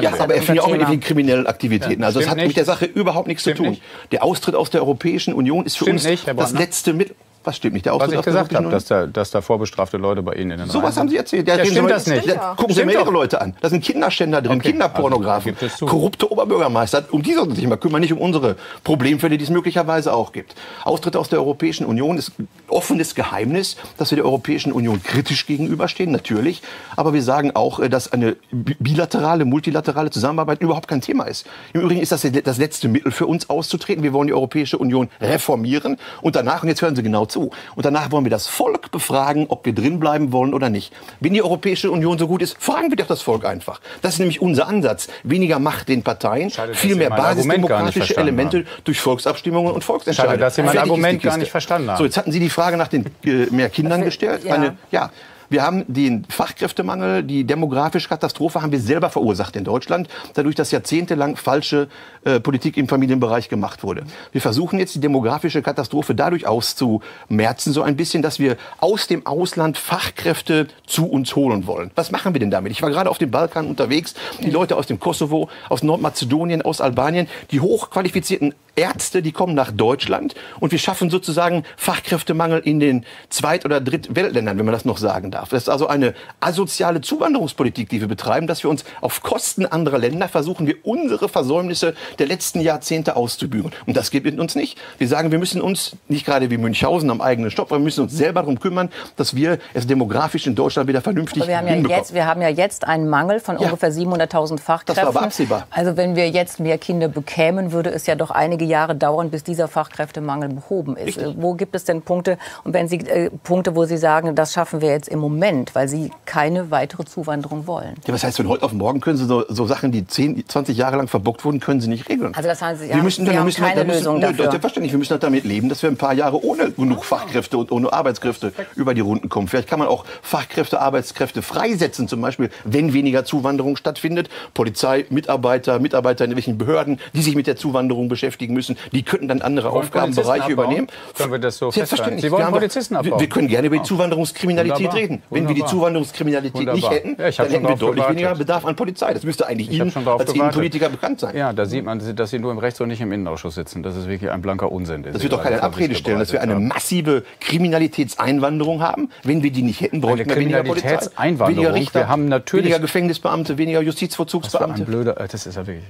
E: Ja, aber er fiel ja auch mit den kriminellen Aktivitäten. Also das
F: stimmt
E: hat mit der Sache überhaupt nichts zu
F: Stimmt
E: tun.
F: nicht.
E: Der Austritt aus der Europäischen Union ist für
F: Stimmt
E: uns
F: nicht,
E: das letzte Mittel. Was stimmt nicht? Der
F: Was
E: Austritt
F: ich
E: aus der
F: gesagt habe,
E: Europäischen
F: dass da, dass da vorbestrafte Leute bei Ihnen in den
E: So was
F: Reihen
E: haben Sie erzählt.
F: Ja,
E: reden
F: stimmt
E: Sie
F: das nicht?
E: Ja, gucken Sie
F: Stimmt
E: mir Ihre
F: doch.
E: Leute an. Da sind Kinderständer drin,
F: Okay.
E: Kinderpornografen,
F: Also, es zu.
E: korrupte Oberbürgermeister. Um die sollten Sie sich mal kümmern, nicht um unsere Problemfälle, die es möglicherweise auch gibt. Austritt aus der Europäischen Union ist offenes Geheimnis, dass wir der Europäischen Union kritisch gegenüberstehen, natürlich. Aber wir sagen auch, äh, dass eine bi- bilaterale, multilaterale Zusammenarbeit überhaupt kein Thema ist. Im Übrigen ist das das letzte Mittel für uns auszutreten. Wir wollen die Europäische Union reformieren. Und danach, und jetzt hören Sie genau zu, und danach wollen wir das Volk befragen, ob wir drin bleiben wollen oder nicht. Wenn die Europäische Union so gut ist, fragen wir doch das Volk einfach. Das ist nämlich unser Ansatz. Weniger Macht den Parteien,
F: Schade,
E: viel mehr basisdemokratische Elemente
F: haben.
E: durch Volksabstimmungen und Volksentscheide.
F: Schade, dass Sie mein Argument gar nicht verstanden haben.
E: So, jetzt hatten Sie die Frage nach den äh, mehr Kindern gestellt.
B: ja.
E: Eine, ja. Wir haben den Fachkräftemangel, die demografische Katastrophe haben wir selber verursacht in Deutschland, dadurch, dass jahrzehntelang falsche äh, Politik im Familienbereich gemacht wurde. Wir versuchen jetzt die demografische Katastrophe dadurch auszumerzen, so ein bisschen, dass wir aus dem Ausland Fachkräfte zu uns holen wollen. Was machen wir denn damit? Ich war gerade auf dem Balkan unterwegs, die Leute aus dem Kosovo, aus Nordmazedonien, aus Albanien, die hochqualifizierten Ärzte, die kommen nach Deutschland und wir schaffen sozusagen Fachkräftemangel in den Zweit- oder Drittweltländern, wenn man das noch sagen darf. Das ist also eine asoziale Zuwanderungspolitik, die wir betreiben, dass wir uns auf Kosten anderer Länder versuchen, wir unsere Versäumnisse der letzten Jahrzehnte auszubügeln. Und das geht mit uns nicht. Wir sagen, wir müssen uns, nicht gerade wie Münchhausen am eigenen Stopp, aber wir müssen uns selber darum kümmern, dass wir es demografisch in Deutschland wieder vernünftig
B: Aber wir haben, ja
E: hinbekommen.
B: jetzt, wir haben ja jetzt einen Mangel von
E: Ja.
B: ungefähr 700.000 Fachkräften.
E: aber absehbar.
B: Also wenn wir jetzt mehr Kinder bekämen, würde es ja doch einige Jahre dauern, bis dieser Fachkräftemangel behoben ist.
E: Richtig.
B: Wo gibt es denn Punkte, und wenn Sie äh, Punkte, wo Sie sagen, das schaffen wir jetzt im Moment, weil Sie keine weitere Zuwanderung wollen?
E: Ja, was heißt, von heute auf morgen können Sie so, so Sachen, die 10, 20 Jahre lang verbockt wurden, können Sie nicht regeln.
B: Also das heißen Sie,
E: wir
B: ja,
E: müssen,
B: Sie
E: dann
B: haben
E: müssen,
B: keine
E: müssen,
B: Lösung dafür.
E: Selbstverständlich, wir müssen halt damit leben, dass wir ein paar Jahre ohne genug Fachkräfte und ohne Arbeitskräfte über die Runden kommen. Vielleicht kann man auch Fachkräfte, Arbeitskräfte freisetzen, zum Beispiel, wenn weniger Zuwanderung stattfindet. Polizei, Mitarbeiter, Mitarbeiter in irgendwelchen Behörden, die sich mit der Zuwanderung beschäftigen müssen, die könnten dann andere
F: wollen
E: Aufgabenbereiche übernehmen.
F: Können wir das so
E: Selbstverständlich.
F: festhalten? Sie wollen
E: Wir haben
F: Polizisten
E: wir,
F: abbauen?
E: wir können gerne über die Zuwanderungskriminalität
F: Wunderbar.
E: reden. Wenn wir die
F: Wunderbar.
E: Zuwanderungskriminalität nicht
F: Wunderbar.
E: hätten,
F: Ja,
E: dann hätten wir deutlich
F: gewartet.
E: weniger Bedarf an Polizei. Das müsste eigentlich Ihnen als
F: gewartet.
E: Innenpolitiker bekannt sein.
F: Ja, da sieht man, dass Sie nur im Rechts- und nicht im Innenausschuss sitzen. Das ist wirklich ein blanker Unsinn.
E: Das wird doch keine Abrede stellen, dass wir eine massive Kriminalitätseinwanderung haben. Wenn wir die nicht hätten, bräuchten wir weniger Polizei.
F: Kriminalitätseinwanderung?
E: Weniger Richter,
F: Wir haben natürlich-
E: weniger Gefängnisbeamte, weniger
F: Das war ein
E: Justizvollzugsbeamte.
F: blöder, äh, das ist ja wirklich.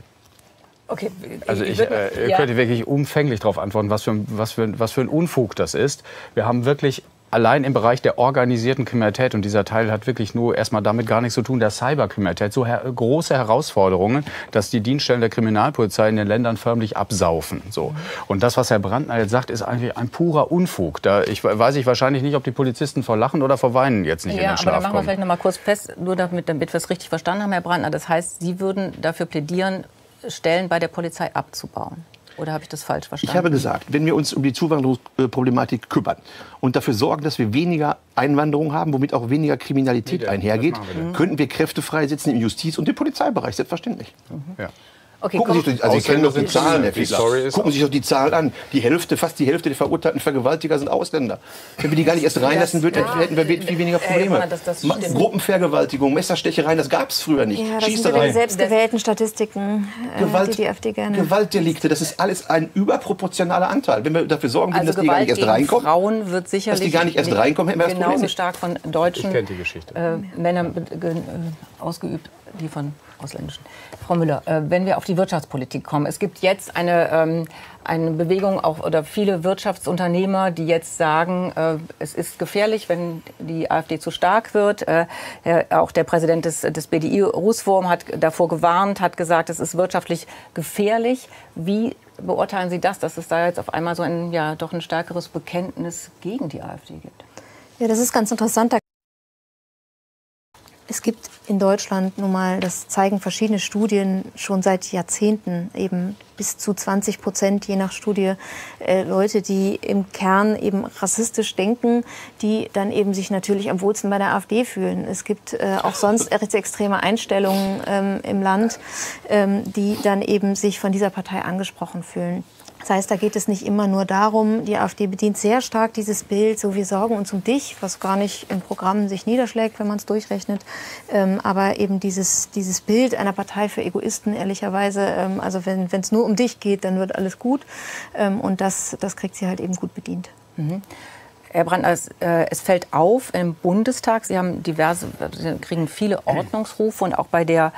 B: Okay,
F: Also ich, äh, ihr
B: ja.
F: könnt wirklich umfänglich darauf antworten, was für, ein- was, für, was für ein Unfug das ist. Wir haben wirklich allein im Bereich der organisierten Kriminalität, und dieser Teil hat wirklich nur erstmal damit gar nichts zu tun, der Cyberkriminalität, so her große Herausforderungen, dass die Dienststellen der Kriminalpolizei in den Ländern förmlich absaufen. So. Und das, was Herr Brandner jetzt sagt, ist eigentlich ein purer Unfug. Da ich, weiß ich wahrscheinlich nicht, ob die Polizisten vor Lachen oder vor Weinen jetzt nicht in
B: Ja,
F: den
B: aber
F: Schlaf
B: dann machen wir vielleicht noch mal kurz fest, nur damit, damit wir es richtig verstanden haben, Herr Brandner. Das heißt, Sie würden dafür plädieren, Stellen bei der Polizei abzubauen. Oder habe ich das falsch verstanden?
E: Ich habe gesagt, wenn wir uns um die Zuwanderungsproblematik kümmern und dafür sorgen, dass wir weniger Einwanderung haben, womit auch weniger Kriminalität
F: Nee,
E: einhergeht,
F: wir
E: könnten wir Kräfte freisetzen im Justiz- und im Polizeibereich, selbstverständlich.
F: Ja.
B: Okay,
E: Gucken Sie sich, also Sie kennen doch die
F: sind
E: Zahlen, Herr Fiedler. Gucken Sie sich doch die Zahlen an. Die Hälfte, fast die Hälfte der verurteilten Vergewaltiger sind Ausländer. Wenn wir die gar nicht erst reinlassen würden, hätten wir viel weniger Probleme.
B: Johanna, das- das.
E: Gruppenvergewaltigung, Messerstechereien, das gab es früher nicht.
D: Ja, das sind
E: Schießereien.
D: die selbstgewählten Statistiken, äh,
E: Gewalt,
D: die die AfD gerne...
E: Gewaltdelikte, das ist alles ein überproportionaler Anteil. Wenn wir dafür sorgen würden,
B: Also
E: dass die gar nicht erst reinkommen,
B: Frauen wird sicherlich
E: dass die gar nicht erst reinkommen, hätten wir Problem
B: genauso stark von deutschen. Äh, Männern äh, ausgeübt, die von ausländischen. Frau Müller, äh, wenn wir auf die Wirtschaftspolitik kommen, es gibt jetzt eine, ähm, eine Bewegung auch oder viele Wirtschaftsunternehmer, die jetzt sagen, äh, es ist gefährlich, wenn die AfD zu stark wird. Äh, auch der Präsident des, des BDI, Ruswurm, hat davor gewarnt, hat gesagt, es ist wirtschaftlich gefährlich. Wie beurteilen Sie das, dass es da jetzt auf einmal so ein, ja, doch ein stärkeres Bekenntnis gegen die AfD gibt?
D: Ja, das ist ganz interessant. Es gibt in Deutschland nun mal, das zeigen verschiedene Studien schon seit Jahrzehnten, eben bis zu 20 Prozent je nach Studie, äh, Leute, die im Kern eben rassistisch denken, die dann eben sich natürlich am wohlsten bei der AfD fühlen. Es gibt äh, auch sonst rechtsextreme Einstellungen ähm, im Land, ähm, die dann eben sich von dieser Partei angesprochen fühlen. Das heißt, da geht es nicht immer nur darum, die AfD bedient sehr stark dieses Bild, so wir sorgen uns um dich, was gar nicht im Programm sich niederschlägt, wenn man es durchrechnet. Ähm, aber eben dieses, dieses Bild einer Partei für Egoisten, ehrlicherweise, ähm, also wenn es nur um dich geht, dann wird alles gut. Ähm, und das, das kriegt sie halt eben gut bedient.
B: Herr Brandner, es, äh, es, fällt auf im Bundestag, Sie haben diverse, Sie kriegen viele Ordnungsrufe und auch bei der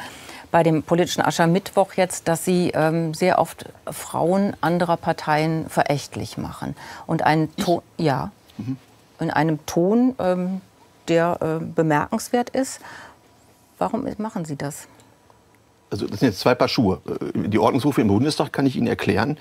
B: bei dem politischen Aschermittwoch jetzt, dass Sie ähm, sehr oft Frauen anderer Parteien verächtlich machen und einen Ton, ja, mhm. in einem Ton, ähm, der äh, bemerkenswert ist. Warum machen Sie das?
E: Also das sind jetzt zwei Paar Schuhe. Äh, die Ordnungsrufe im Bundestag kann ich Ihnen erklären.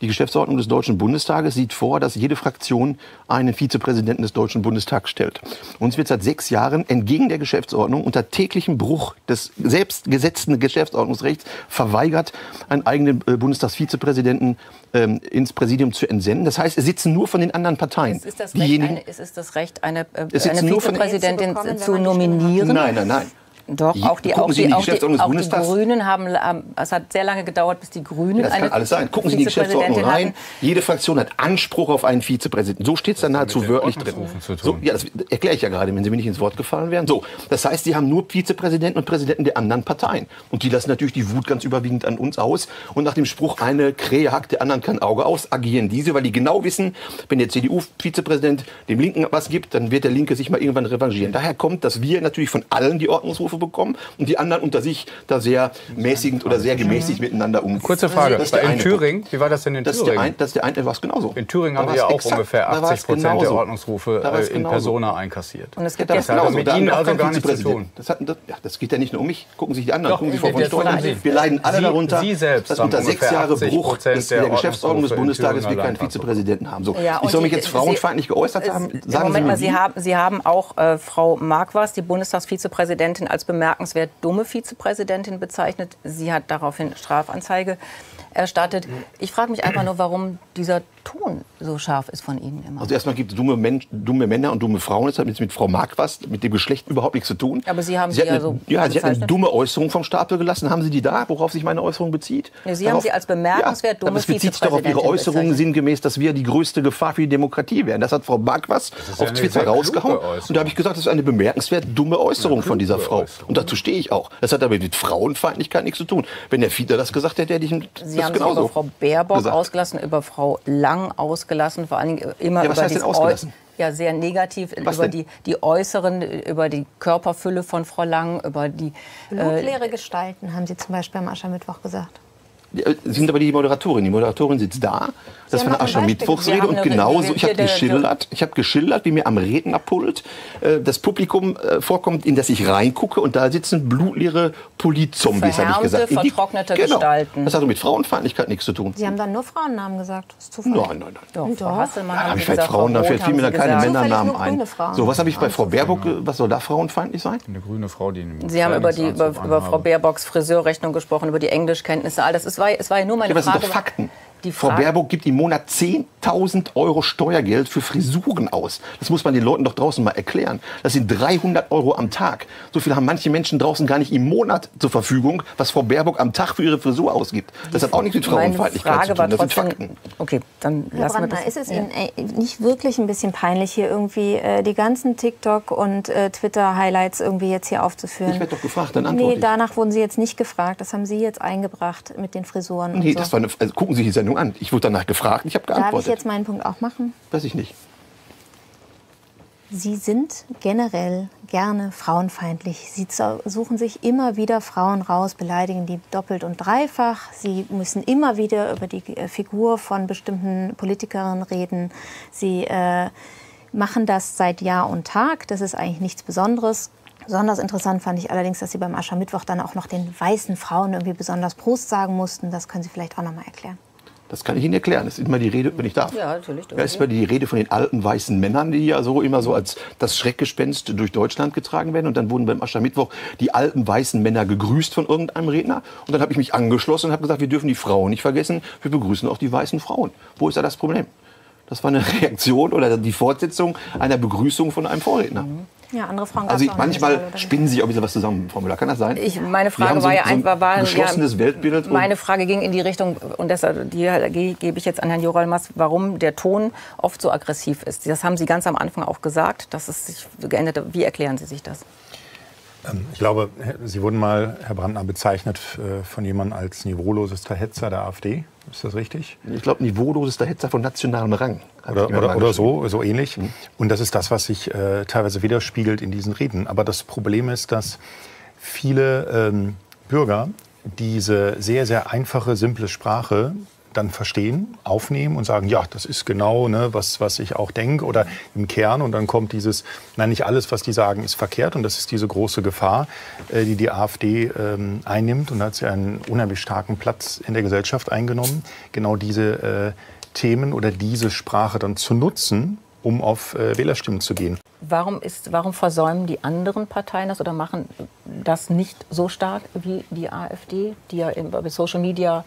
E: Die Geschäftsordnung des Deutschen Bundestages sieht vor, dass jede Fraktion einen Vizepräsidenten des Deutschen Bundestags stellt. Uns wird seit sechs Jahren entgegen der Geschäftsordnung unter täglichem Bruch des selbstgesetzten Geschäftsordnungsrechts verweigert, einen eigenen äh, Bundestagsvizepräsidenten ähm, ins Präsidium zu entsenden. Das heißt, es sitzen nur von den anderen Parteien.
B: Ist, ist, das, Recht, eine, ist das Recht, eine, äh, eine Vizepräsidentin zu, zu nominieren?
E: Nein, nein, nein.
B: Doch, auch die, auch die, auch die, auch die Grünen haben, es hat sehr lange gedauert, bis die Grünen
E: Das kann alles sein. Gucken Sie in die Geschäftsordnung rein. Hatten. Jede Fraktion hat Anspruch auf einen Vizepräsidenten. So steht es dann nahezu wörtlich drin. So, ja, das erkläre ich ja gerade, wenn Sie mir nicht ins Wort gefallen wären. So, das heißt, Sie haben nur Vizepräsidenten und Präsidenten der anderen Parteien. Und die lassen natürlich die Wut ganz überwiegend an uns aus. Und nach dem Spruch, eine Krähe hackt, der anderen kein Auge aus, agieren diese, weil die genau wissen, wenn der CDU-Vizepräsident dem Linken was gibt, dann wird der Linke sich mal irgendwann revanchieren. Daher kommt, dass wir natürlich von allen die Ordnungsrufe bekommen und die anderen unter sich da sehr mäßigend oder sehr gemäßigt miteinander umgehen.
F: Kurze Frage, in Thüringen, Punkt. wie war das denn in
E: das
F: Thüringen?
E: Ein, das ist der eine, was genauso.
F: In Thüringen haben wir ja auch exakt, ungefähr 80 Prozent der Ordnungsrufe äh, in Persona einkassiert.
B: Und es gibt das genauso.
F: mit Ihnen also gar nichts zu tun.
E: Das, hat, das, ja, das geht ja nicht nur um mich. Gucken Sie sich die anderen, Doch, gucken Sie Frau von Steuern Wir leiden alle darunter,
F: Sie selbst
E: dass unter sechs Jahre Bruch des, der, Geschäftsordnung des Bundestages wir keinen Vizepräsidenten haben. So, ich soll mich jetzt frauenfeindlich geäußert haben.
B: Sagen Moment mal, Sie haben auch äh, Frau Marquardt, die Bundestagsvizepräsidentin, als bemerkenswert dumme Vizepräsidentin Präsidentin bezeichnet. Sie hat daraufhin Strafanzeige erstattet. Ich frage mich einfach nur, warum dieser Ton so scharf ist von Ihnen immer.
E: Also erstmal gibt es dumme, dumme, Männer und dumme Frauen. Das hat mit, mit Frau Marquardt, mit dem Geschlecht überhaupt nichts zu tun.
B: Aber Sie haben sie, sie
E: ja
B: so
E: Ja, Sie hat eine dumme Äußerung vom Stapel gelassen. Haben Sie die da, worauf sich meine Äußerung bezieht?
B: Ja, sie darauf, haben sie als bemerkenswert ja, dumme
E: Es bezieht sich doch auf Ihre Äußerungen sinngemäß, dass wir die größte Gefahr für die Demokratie wären. Das hat Frau Marquardt auf Twitter rausgehauen. Und da habe ich gesagt, das ist eine bemerkenswert dumme Äußerung von dieser Frau. Äußerung. Und dazu stehe ich auch. Das hat aber mit Frauenfeindlichkeit nichts zu tun. Wenn der Fieder das gesagt hätte, hätte ich
B: Sie das haben genauso. über Frau Baerbock gesagt. ausgelassen, über Frau Lang ausgelassen, vor allen Dingen immer
E: ja, was
B: über
E: heißt denn ausgelassen?
B: Ja, sehr negativ was über die, die äußeren, über die Körperfülle von Frau Lang, über die
D: blutleere äh, Gestalten, haben Sie zum Beispiel am Aschermittwoch gesagt.
E: Äh, Sie sind aber die Moderatorin. Die Moderatorin sitzt da. Das war eine Aschermittwochsrede und genauso, ich habe geschildert, ich habe geschildert, wie mir am Rednerpult äh, das Publikum äh, vorkommt, in das ich reingucke und da sitzen blutleere Politzombies, habe ich gesagt.
B: Die, vertrocknete genau. Gestalten.
E: Das hat mit Frauenfeindlichkeit nichts zu tun.
D: Sie haben dann nur Frauennamen gesagt. Das ist
E: Zufall. Nein, nein, nein.
B: Doch, Doch. Hasselmann
E: ja, habe ich bei Frauennamen, vielleicht fiel mir da keine Männernamen ein. So, was habe ich bei Frau Baerbock, was soll da frauenfeindlich sein?
F: Eine grüne Frau, die
B: Sie haben über, die, über, über Frau Baerbocks Friseurrechnung gesprochen, über die Englischkenntnisse. All das ist, war, es war ja nur meine ja,
E: Frage. Das sind doch Fakten. Frau Baerbock gibt im Monat 10.000 Euro Steuergeld für Frisuren aus. Das muss man den Leuten doch draußen mal erklären. Das sind 300 Euro am Tag. So viel haben manche Menschen draußen gar nicht im Monat zur Verfügung, was Frau Baerbock am Tag für ihre Frisur ausgibt. Das hat auch nichts mit Frauenfeindlichkeit zu tun. Das sind Fakten.
B: Okay, dann
D: Herr lassen Brandner, wir das. Ist es Ihnen ja. nicht wirklich ein bisschen peinlich, hier irgendwie äh, die ganzen TikTok- und äh, Twitter-Highlights irgendwie jetzt hier aufzuführen?
E: Ich werde doch gefragt, dann antworte
D: Nee, danach wurden Sie jetzt nicht gefragt. Das haben Sie jetzt eingebracht mit den Frisuren.
E: Nee,
D: so.
E: das war eine, also gucken Sie die Sendung an. Ich wurde danach gefragt ich habe geantwortet.
D: Darf ich jetzt meinen Punkt auch machen?
E: Weiß ich nicht.
D: Sie sind generell gerne frauenfeindlich. Sie suchen sich immer wieder Frauen raus, beleidigen die doppelt und dreifach. Sie müssen immer wieder über die äh, Figur von bestimmten Politikerinnen reden. Sie äh, machen das seit Jahr und Tag. Das ist eigentlich nichts Besonderes. Besonders interessant fand ich allerdings, dass Sie beim Aschermittwoch dann auch noch den weißen Frauen irgendwie besonders Prost sagen mussten. Das können Sie vielleicht auch noch mal erklären.
E: Das kann ich Ihnen erklären. Das ist immer die Rede, wenn ich darf.
B: Ja, natürlich.
E: Da ist immer die Rede von den alten weißen Männern, die ja so immer so als das Schreckgespenst durch Deutschland getragen werden. Und dann wurden beim Aschermittwoch die alten weißen Männer gegrüßt von irgendeinem Redner. Und dann habe ich mich angeschlossen und habe gesagt, wir dürfen die Frauen nicht vergessen. Wir begrüßen auch die weißen Frauen. Wo ist da das Problem? Das war eine Reaktion oder die Fortsetzung einer Begrüßung von einem Vorredner. Mhm.
D: Ja, andere Fragen
E: Also ich, manchmal spinnen Sie auch wieder was zusammen, Frau Müller. Kann das sein?
B: Ich, meine Frage war ja einfach, war,
E: ein geschlossenes ja, Weltbild.
B: Meine Frage ging in die Richtung, und deshalb die gebe ich jetzt an Herrn Joralmas, warum der Ton oft so aggressiv ist. Das haben Sie ganz am Anfang auch gesagt, dass es sich geändert hat. Wie erklären Sie sich das?
C: Ähm, ich glaube, Sie wurden mal, Herr Brandner, bezeichnet äh, von jemandem als niveaulosester Hetzer der AfD. Ist das richtig?
E: Ich glaube, niveaulosester Hetzer von nationalem Rang.
C: Oder, oder, oder, so, so ähnlich. Mhm. Und das ist das, was sich äh, teilweise widerspiegelt in diesen Reden. Aber das Problem ist, dass viele ähm, Bürger diese sehr, sehr einfache, simple Sprache dann verstehen, aufnehmen und sagen, ja, das ist genau, ne, was, was ich auch denke oder im Kern. Und dann kommt dieses, nein, nicht alles, was die sagen, ist verkehrt. Und das ist diese große Gefahr, äh, die die AfD ähm, einnimmt. Und hat sie einen unheimlich starken Platz in der Gesellschaft eingenommen, genau diese äh, Themen oder diese Sprache dann zu nutzen, um auf äh, Wählerstimmen zu gehen.
B: Warum, ist, warum versäumen die anderen Parteien das oder machen das nicht so stark wie die AfD, die ja bei Social Media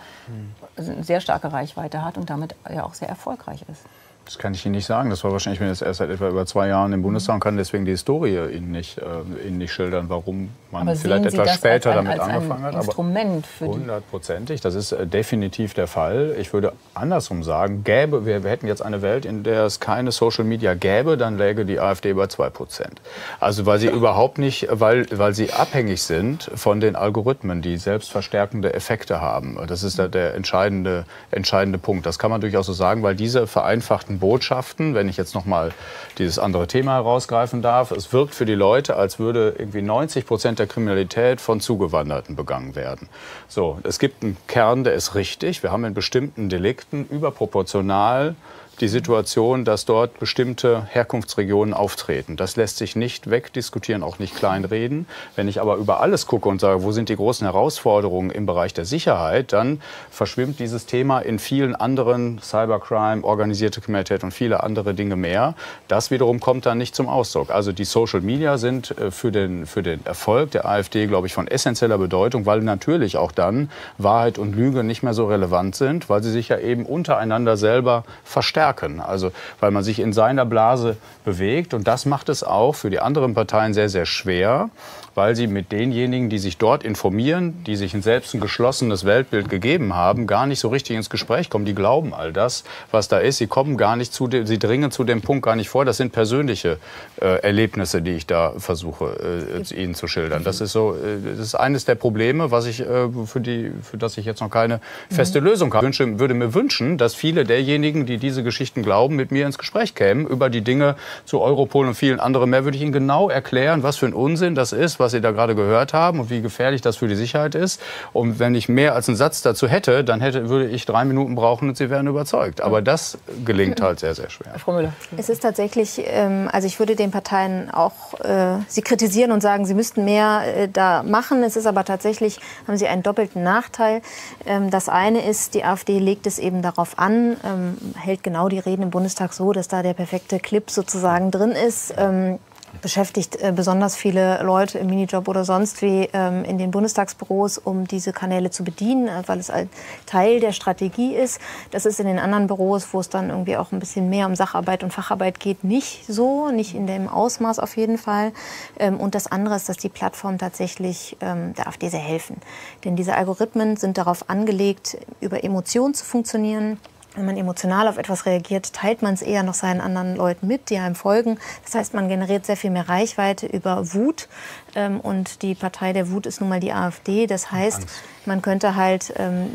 B: eine sehr starke Reichweite hat und damit ja auch sehr erfolgreich ist?
F: Das kann ich Ihnen nicht sagen. Das war wahrscheinlich, ich bin jetzt erst seit etwa über zwei Jahren im Bundestag und kann deswegen die Historie Ihnen nicht, äh, Ihnen nicht schildern, warum man
B: aber
F: vielleicht etwas später
B: ein,
F: damit angefangen
B: ein
F: hat.
B: Instrument für
F: hundertprozentig, das ist äh, definitiv der Fall. Ich würde andersrum sagen, gäbe, wir, wir, hätten jetzt eine Welt, in der es keine Social Media gäbe, dann läge die AfD bei 2 Prozent. Also weil sie überhaupt nicht, weil, weil sie abhängig sind von den Algorithmen, die selbstverstärkende Effekte haben. Das ist der, der entscheidende, entscheidende Punkt. Das kann man durchaus so sagen, weil diese vereinfachten Botschaften, wenn ich jetzt noch mal dieses andere Thema herausgreifen darf, es wirkt für die Leute, als würde irgendwie 90 Prozent der Kriminalität von Zugewanderten begangen werden. So, es gibt einen Kern, der ist richtig. Wir haben in bestimmten Delikten überproportional die Situation, dass dort bestimmte Herkunftsregionen auftreten. Das lässt sich nicht wegdiskutieren, auch nicht kleinreden. Wenn ich aber über alles gucke und sage, wo sind die großen Herausforderungen im Bereich der Sicherheit, dann verschwimmt dieses Thema in vielen anderen Cybercrime, organisierte Kriminalität und viele andere Dinge mehr. Das wiederum kommt dann nicht zum Ausdruck. Also die Social Media sind äh, für den, für den Erfolg der AfD, glaube ich, von essentieller Bedeutung, weil natürlich auch dann Wahrheit und Lüge nicht mehr so relevant sind, weil sie sich ja eben untereinander selber verstärken stärken. Also weil man sich in seiner Blase bewegt und das macht es auch für die anderen Parteien sehr, sehr schwer, weil sie mit denjenigen, die sich dort informieren, die sich selbst ein geschlossenes Weltbild gegeben haben, gar nicht so richtig ins Gespräch kommen. Die glauben all das, was da ist. Sie kommen gar nicht zu dem, sie dringen zu dem Punkt gar nicht vor. Das sind persönliche äh, Erlebnisse, die ich da versuche äh, Ihnen zu schildern. Das ist so, äh, das ist eines der Probleme, was ich äh, für die, für das ich jetzt noch keine feste mhm. Lösung habe. Ich wünsche, würde mir wünschen, dass viele derjenigen, die diese Geschichten glauben, mit mir ins Gespräch kämen über die Dinge zu Europol und vielen anderen mehr. Würde ich Ihnen genau erklären, was für ein Unsinn das ist, was Sie da gerade gehört haben und wie gefährlich das für die Sicherheit ist. Und wenn ich mehr als einen Satz dazu hätte, dann hätte, würde ich drei Minuten brauchen und Sie wären überzeugt. Aber das gelingt halt sehr, sehr schwer.
D: Frau Müller. Es ist tatsächlich, ähm, also ich würde den Parteien auch, äh, sie kritisieren und sagen, sie müssten mehr äh, da machen. Es ist aber tatsächlich, haben sie einen doppelten Nachteil. Ähm, das eine ist, die AfD legt es eben darauf an, ähm, hält genau die Reden im Bundestag so, dass da der perfekte Clip sozusagen drin ist. Ähm, beschäftigt äh, besonders viele Leute im Minijob oder sonst wie ähm, in den Bundestagsbüros, um diese Kanäle zu bedienen, äh, weil es ein Teil der Strategie ist. Das ist in den anderen Büros, wo es dann irgendwie auch ein bisschen mehr um Sacharbeit und Facharbeit geht, nicht so, nicht in dem Ausmaß auf jeden Fall. Ähm, und das andere ist, dass die Plattformen tatsächlich ähm, der AfD sehr helfen. Denn diese Algorithmen sind darauf angelegt, über Emotionen zu funktionieren wenn man emotional auf etwas reagiert, teilt man es eher noch seinen anderen Leuten mit, die einem folgen. Das heißt, man generiert sehr viel mehr Reichweite über Wut. Ähm, und die Partei der Wut ist nun mal die AfD. Das heißt, man könnte halt, ähm,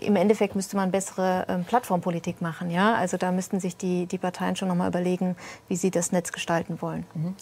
D: im Endeffekt müsste man bessere ähm, Plattformpolitik machen. Ja? Also da müssten sich die, die Parteien schon noch mal überlegen, wie sie das Netz gestalten wollen.
B: Mhm.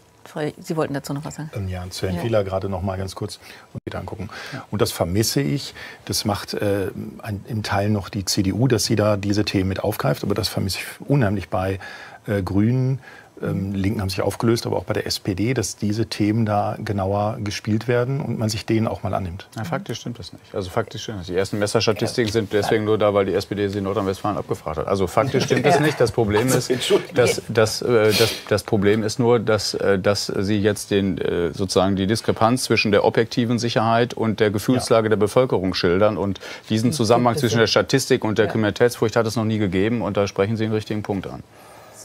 B: Sie wollten dazu noch was sagen?
C: Ähm, ja, zu Herrn ja. Fehler gerade noch mal ganz kurz und wieder angucken. Und das vermisse ich. Das macht äh, ein, im Teil noch die CDU, dass sie da diese Themen mit aufgreift. Aber das vermisse ich unheimlich bei äh, Grünen, ähm, Linken haben sich aufgelöst, aber auch bei der SPD, dass diese Themen da genauer gespielt werden und man sich denen auch mal annimmt.
F: Ja, faktisch stimmt das nicht. Also faktisch stimmt das. Die ersten Messerstatistiken sind deswegen nur da, weil die SPD sie in Nordrhein-Westfalen abgefragt hat. Also faktisch stimmt das nicht. Das Problem ist, dass, dass, äh, das, das Problem ist nur, dass, äh, dass sie jetzt den, äh, sozusagen die Diskrepanz zwischen der objektiven Sicherheit und der Gefühlslage ja. der Bevölkerung schildern. Und diesen Zusammenhang zwischen der Statistik und der Kriminalitätsfurcht hat es noch nie gegeben. Und da sprechen Sie den richtigen Punkt an.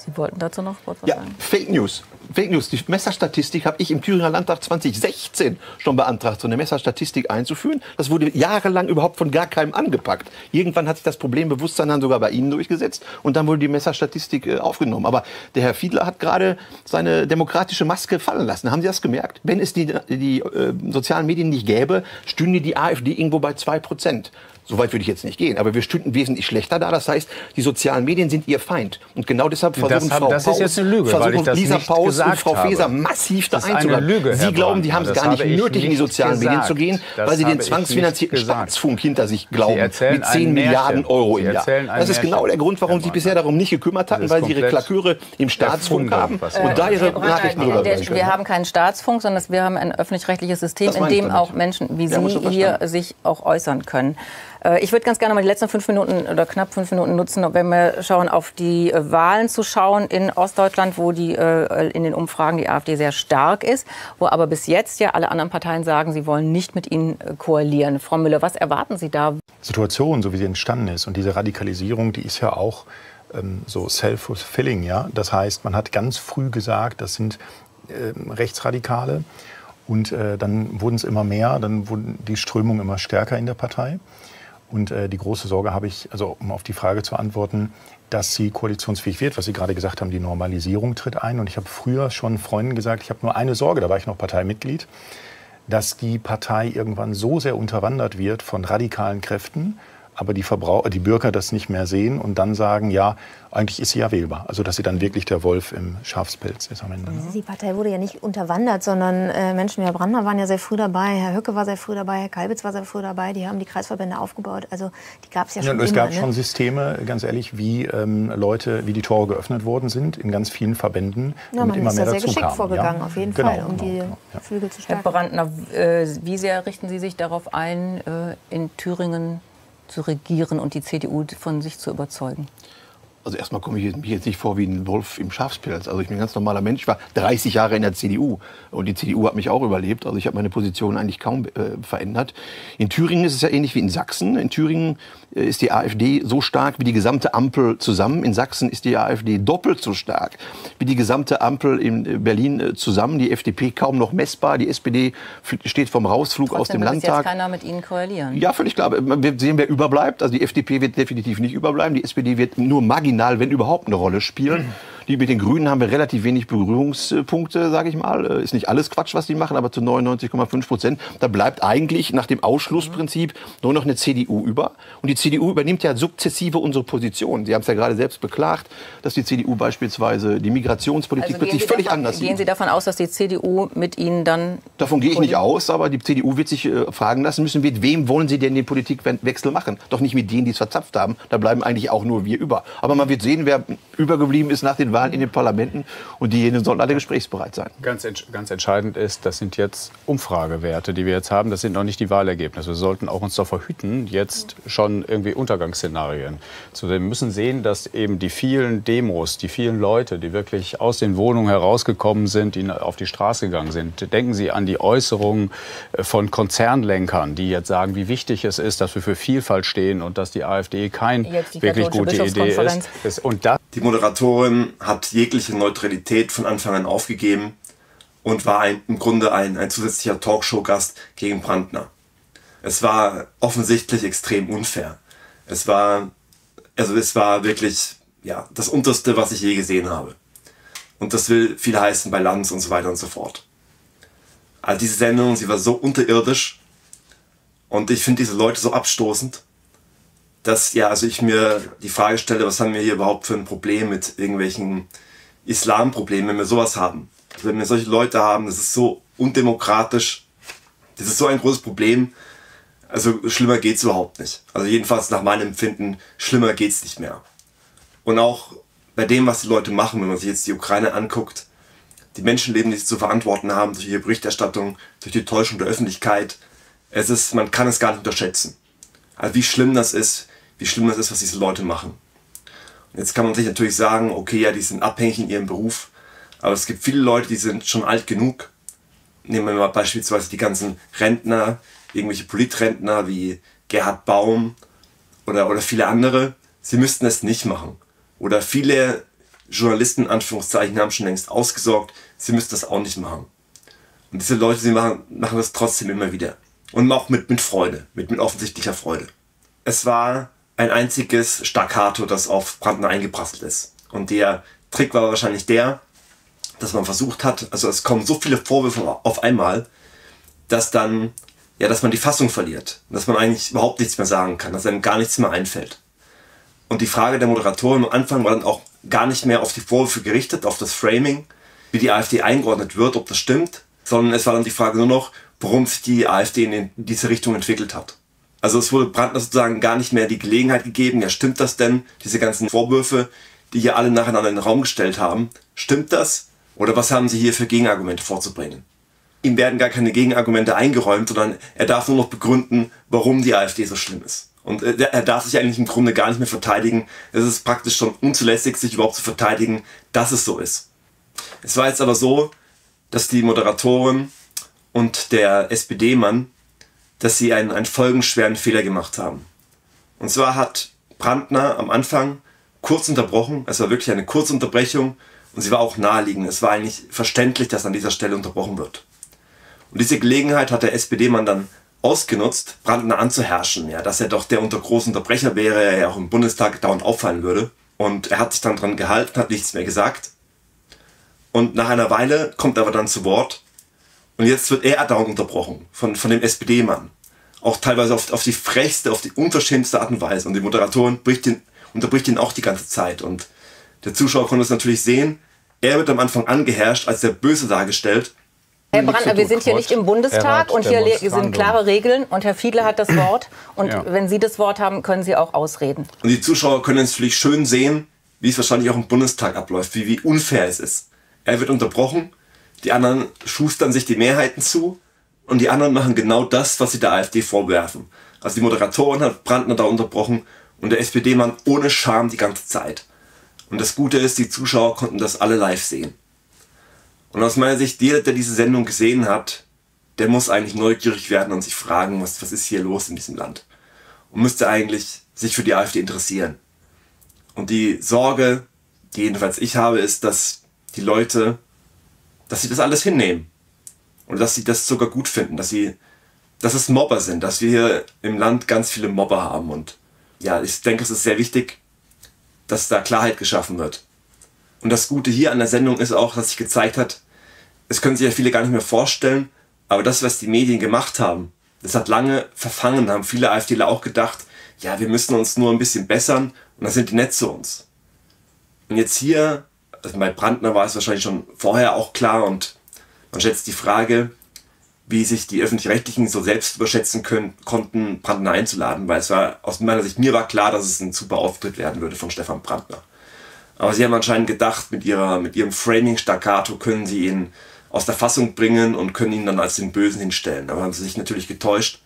B: Sie wollten dazu noch
E: kurz was ja, sagen? Fake News. Fake News. Die Messerstatistik habe ich im Thüringer Landtag 2016 schon beantragt, so eine Messerstatistik einzuführen. Das wurde jahrelang überhaupt von gar keinem angepackt. Irgendwann hat sich das Problembewusstsein dann sogar bei Ihnen durchgesetzt und dann wurde die Messerstatistik äh, aufgenommen. Aber der Herr Fiedler hat gerade seine demokratische Maske fallen lassen. Haben Sie das gemerkt? Wenn es die, die äh, sozialen Medien nicht gäbe, stünde die AfD irgendwo bei 2 Prozent. So weit würde ich jetzt nicht gehen, aber wir stünden wesentlich schlechter da. Das heißt, die sozialen Medien sind ihr Feind. Und genau deshalb versuchen
F: das,
E: Frau
F: das ist jetzt eine Lüge,
E: versuchen
F: weil ich das
E: Lisa Paus und Frau Faeser habe. massiv da einzugreifen. Sie glauben, die haben es gar nicht nötig, in die sozialen gesagt. Medien zu gehen, das weil sie den zwangsfinanzierten Staatsfunk hinter sich glauben. Mit 10 Milliarden Euro im Jahr. Das ist genau der Grund, warum sie sich bisher darum nicht gekümmert hatten, weil sie ihre Klaköre im Staatsfunk haben und da ihre Nachrichten
B: rüberbringen Wir haben keinen Staatsfunk, sondern wir haben ein öffentlich-rechtliches System, in dem auch Menschen wie Sie hier sich auch äußern können. Äh, ich würde ganz gerne mal die letzten fünf Minuten oder knapp fünf Minuten nutzen, wenn wir schauen, auf die äh, Wahlen zu schauen in Ostdeutschland, wo die äh, in den Umfragen die AfD sehr stark ist, wo aber bis jetzt ja alle anderen Parteien sagen, sie wollen nicht mit ihnen koalieren. Frau Müller, was erwarten Sie da?
C: Situation, so wie sie entstanden ist und diese Radikalisierung, die ist ja auch ähm, so self-fulfilling. Ja? Das heißt, man hat ganz früh gesagt, das sind äh, Rechtsradikale. Und äh, dann wurden es immer mehr, dann wurden die Strömungen immer stärker in der Partei. Und äh, die große Sorge habe ich, also um auf die Frage zu antworten, dass sie koalitionsfähig wird, was Sie gerade gesagt haben, die Normalisierung tritt ein. Und ich habe früher schon Freunden gesagt, ich habe nur eine Sorge, da war ich noch Parteimitglied, dass die Partei irgendwann so sehr unterwandert wird von radikalen Kräften, aber die, Verbraucher, die Bürger das nicht mehr sehen und dann sagen, ja, eigentlich ist sie ja wählbar. Also dass sie dann wirklich der Wolf im Schafspelz ist am Ende.
D: Ne? Die Partei wurde ja nicht unterwandert, sondern äh, Menschen wie Herr Brandner waren ja sehr früh dabei, Herr Höcke war sehr früh dabei, Herr Kalbitz war sehr früh dabei, die haben die Kreisverbände aufgebaut. Also die gab es ja schon ja,
C: Es
D: immer,
C: gab ne? schon Systeme, ganz ehrlich, wie ähm, Leute, wie die Tore geöffnet worden sind in ganz vielen Verbänden.
D: Ja, man immer ist mehr da sehr geschickt kamen. vorgegangen, ja? auf jeden genau, Fall, um genau, die genau, ja. Flügel zu stärken.
B: Herr Brandner, äh, wie sehr richten Sie sich darauf ein, äh, in Thüringen zu regieren und die CDU von sich zu überzeugen?
E: Also erstmal komme ich mich jetzt nicht vor wie ein Wolf im Schafspelz. Also ich bin ein ganz normaler Mensch. Ich war 30 Jahre in der CDU und die CDU hat mich auch überlebt. Also ich habe meine Position eigentlich kaum äh, verändert. In Thüringen ist es ja ähnlich wie in Sachsen. In Thüringen ist die AfD so stark wie die gesamte Ampel zusammen. In Sachsen ist die AfD doppelt so stark wie die gesamte Ampel in äh, Berlin äh, zusammen. Die FDP kaum noch messbar. Die SPD steht vom Rausflug Trotzdem aus dem Landtag. Jetzt
B: keiner mit Ihnen koalieren.
E: Ja, völlig klar. Wir sehen, wer überbleibt. Also die FDP wird definitiv nicht überbleiben. Die SPD wird nur marginal, wenn überhaupt, eine Rolle spielen. Die mit den Grünen haben wir relativ wenig Berührungspunkte, sage ich mal. Äh, ist nicht alles Quatsch, was die machen, aber zu 99,5 Prozent. Da bleibt eigentlich nach dem Ausschlussprinzip nur noch eine CDU über. Und die CDU übernimmt ja sukzessive unsere Position. Sie haben es ja gerade selbst beklagt, dass die CDU beispielsweise die Migrationspolitik also plötzlich völlig
B: davon,
E: anders
B: sieht. Gehen Sie davon aus, dass die CDU mit Ihnen dann...
E: Davon gehe ich nicht aus, aber die CDU wird sich äh, fragen lassen müssen, mit wem wollen Sie denn den Politikwechsel machen? Doch nicht mit denen, die es verzapft haben. Da bleiben eigentlich auch nur wir über. Aber man wird sehen, wer übergeblieben ist nach den Wahlen in den Parlamenten und diejenigen sollen alle gesprächsbereit sein.
F: Ganz, ganz entscheidend ist, das sind jetzt Umfragewerte, die wir jetzt haben, das sind noch nicht die Wahlergebnisse. Wir sollten auch uns davor hüten, jetzt schon irgendwie Untergangsszenarien zu sehen. Wir müssen sehen, dass eben die vielen Demos, die vielen Leute, die wirklich aus den Wohnungen herausgekommen sind, die auf die Straße gegangen sind, denken Sie an die Äußerungen von Konzernlenkern, die jetzt sagen, wie wichtig es ist, dass wir für Vielfalt stehen und dass die AfD keine wirklich gute Idee ist.
A: Und das die Moderatorin hat jegliche Neutralität von Anfang an aufgegeben und war ein, im Grunde ein, ein zusätzlicher Talkshow-Gast gegen Brandner. Es war offensichtlich extrem unfair. Es war, also es war wirklich ja, das Unterste, was ich je gesehen habe. Und das will viel heißen bei Lanz und so weiter und so fort. Also diese Sendung, sie war so unterirdisch und ich finde diese Leute so abstoßend dass ja, also ich mir die Frage stelle, was haben wir hier überhaupt für ein Problem mit irgendwelchen Islamproblemen, wenn wir sowas haben. Wenn wir solche Leute haben, das ist so undemokratisch, das ist so ein großes Problem. Also schlimmer geht's überhaupt nicht. Also jedenfalls nach meinem Empfinden, schlimmer geht's nicht mehr. Und auch bei dem, was die Leute machen, wenn man sich jetzt die Ukraine anguckt, die Menschenleben, die sie zu verantworten haben, durch ihre Berichterstattung, durch die Täuschung der Öffentlichkeit, es ist, man kann es gar nicht unterschätzen. Also wie schlimm das ist, wie schlimm das ist, was diese Leute machen. Und jetzt kann man sich natürlich sagen, okay, ja, die sind abhängig in ihrem Beruf, aber es gibt viele Leute, die sind schon alt genug. Nehmen wir mal beispielsweise die ganzen Rentner, irgendwelche Politrentner wie Gerhard Baum oder, oder viele andere. Sie müssten es nicht machen. Oder viele Journalisten, in Anführungszeichen, haben schon längst ausgesorgt, sie müssen das auch nicht machen. Und diese Leute, sie machen, machen das trotzdem immer wieder. Und auch mit, mit Freude, mit, mit offensichtlicher Freude. Es war ein einziges Staccato, das auf Brandner eingeprasselt ist. Und der Trick war wahrscheinlich der, dass man versucht hat, also es kommen so viele Vorwürfe auf einmal, dass dann, ja, dass man die Fassung verliert. Dass man eigentlich überhaupt nichts mehr sagen kann, dass einem gar nichts mehr einfällt. Und die Frage der Moderatorin am Anfang war dann auch gar nicht mehr auf die Vorwürfe gerichtet, auf das Framing, wie die AfD eingeordnet wird, ob das stimmt, sondern es war dann die Frage nur noch, warum sich die AfD in diese Richtung entwickelt hat. Also es wurde Brandner sozusagen gar nicht mehr die Gelegenheit gegeben, ja stimmt das denn, diese ganzen Vorwürfe, die hier alle nacheinander in den Raum gestellt haben, stimmt das? Oder was haben sie hier für Gegenargumente vorzubringen? Ihm werden gar keine Gegenargumente eingeräumt, sondern er darf nur noch begründen, warum die AfD so schlimm ist. Und äh, er darf sich eigentlich im Grunde gar nicht mehr verteidigen. Es ist praktisch schon unzulässig, sich überhaupt zu verteidigen, dass es so ist. Es war jetzt aber so, dass die Moderatorin und der SPD-Mann, dass sie einen, einen folgenschweren Fehler gemacht haben. Und zwar hat Brandner am Anfang kurz unterbrochen, es war wirklich eine Kurzunterbrechung und sie war auch naheliegend. Es war eigentlich verständlich, dass an dieser Stelle unterbrochen wird. Und diese Gelegenheit hat der SPD-Mann dann ausgenutzt, Brandner anzuherrschen, ja, dass er doch der unter großen Unterbrecher wäre, er ja auch im Bundestag dauernd auffallen würde. Und er hat sich dann dran gehalten, hat nichts mehr gesagt. Und nach einer Weile kommt er aber dann zu Wort. Und jetzt wird er dauernd unterbrochen von, von dem SPD-Mann. Auch teilweise auf, auf die frechste, auf die unverschämtste Art und Weise. Und die Moderatorin bricht ihn, unterbricht ihn auch die ganze Zeit. Und der Zuschauer konnte es natürlich sehen. Er wird am Anfang angeherrscht, als der Böse dargestellt.
B: Herr Brandner, wir sind hier nicht im Bundestag und hier sind klare Regeln und Herr Fiedler hat das Wort. Und ja. wenn Sie das Wort haben, können Sie auch ausreden.
A: Und die Zuschauer können es vielleicht schön sehen, wie es wahrscheinlich auch im Bundestag abläuft, wie, wie unfair es ist. Er wird unterbrochen, die anderen schustern sich die Mehrheiten zu und die anderen machen genau das, was sie der AfD vorwerfen. Also die Moderatorin hat Brandner da unterbrochen und der SPD-Mann ohne Scham die ganze Zeit. Und das Gute ist, die Zuschauer konnten das alle live sehen. Und aus meiner Sicht, jeder, der diese Sendung gesehen hat, der muss eigentlich neugierig werden und sich fragen, was, was ist hier los in diesem Land. Und müsste eigentlich sich für die AfD interessieren. Und die Sorge, die jedenfalls ich habe, ist, dass die Leute, dass sie das alles hinnehmen. Und dass sie das sogar gut finden, dass sie, dass es Mobber sind, dass wir hier im Land ganz viele Mobber haben. Und ja, ich denke, es ist sehr wichtig, dass da Klarheit geschaffen wird. Und das Gute hier an der Sendung ist auch, dass sich gezeigt hat, es können sich ja viele gar nicht mehr vorstellen, aber das, was die Medien gemacht haben, das hat lange verfangen, haben viele AfDler auch gedacht, ja, wir müssen uns nur ein bisschen bessern und dann sind die nett zu uns. Und jetzt hier, also bei Brandner war es wahrscheinlich schon vorher auch klar und man schätzt die Frage, wie sich die Öffentlich-Rechtlichen so selbst überschätzen können, konnten, Brandner einzuladen, weil es war, aus meiner Sicht, mir war klar, dass es ein super Auftritt werden würde von Stefan Brandner. Aber sie haben anscheinend gedacht, mit, ihrer, mit ihrem Framing-Staccato können sie ihn aus der Fassung bringen und können ihn dann als den Bösen hinstellen. Aber haben sie sich natürlich getäuscht.